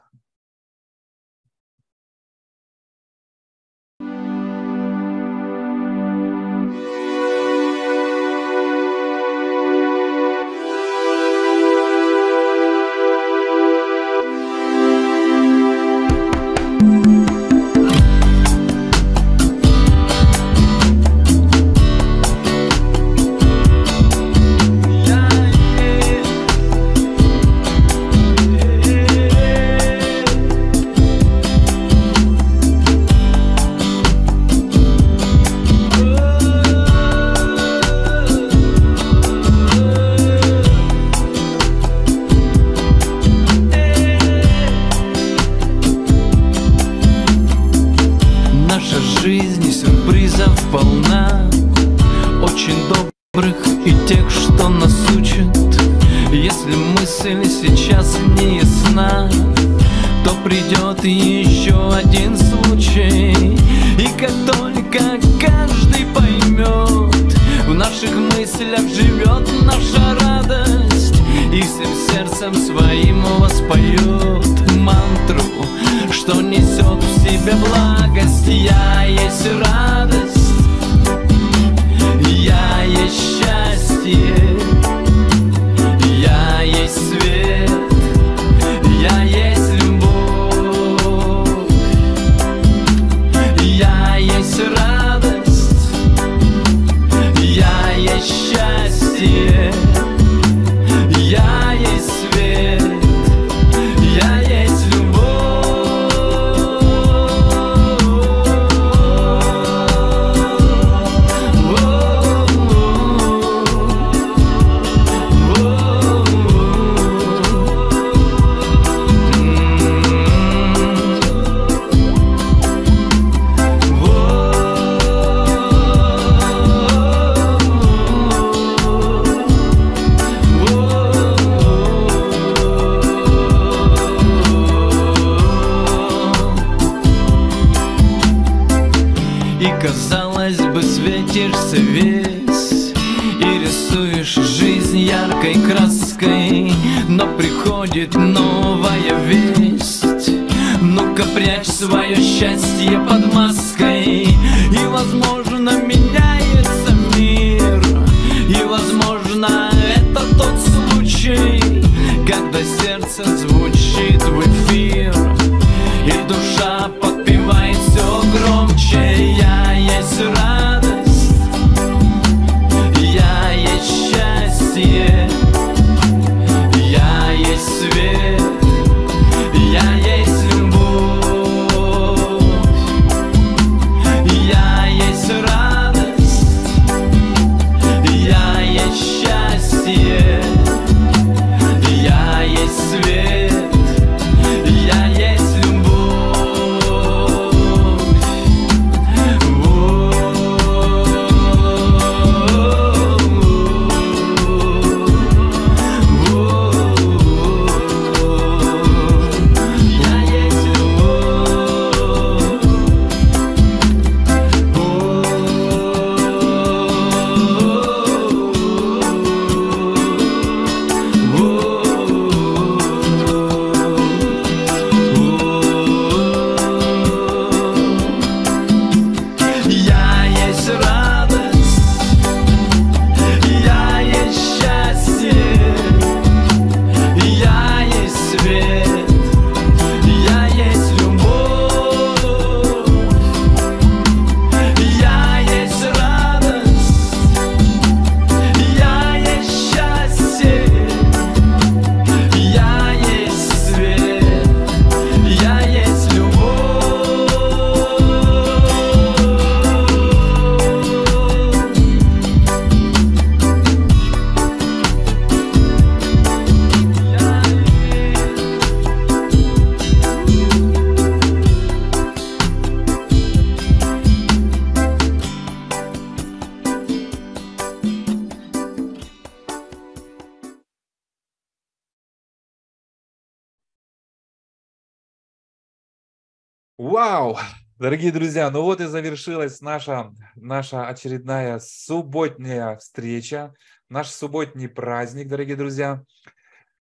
[SPEAKER 1] Дорогие друзья, ну вот и завершилась наша, наша очередная субботняя встреча, наш субботний праздник, дорогие друзья.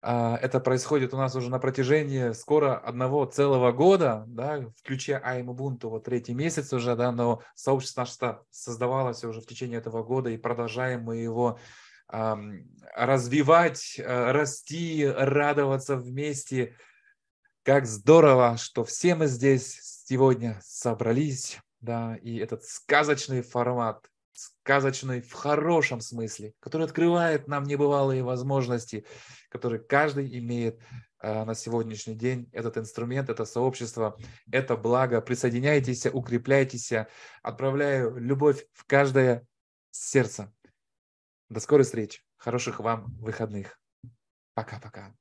[SPEAKER 1] А, это происходит у нас уже на протяжении скоро одного целого года, да, в ключе I'm Ubuntu, вот третий месяц уже, да, но сообщество наше создавалось уже в течение этого года, и продолжаем мы его развивать, э, расти, радоваться вместе. Как здорово, что все мы здесь сегодня собрались, да, и этот сказочный формат, сказочный в хорошем смысле, который открывает нам небывалые возможности, который каждый имеет э, на сегодняшний день. Этот инструмент, это сообщество, это благо. Присоединяйтесь, укрепляйтесь. Отправляю любовь в каждое сердце. До скорой встречи. Хороших вам выходных. Пока-пока.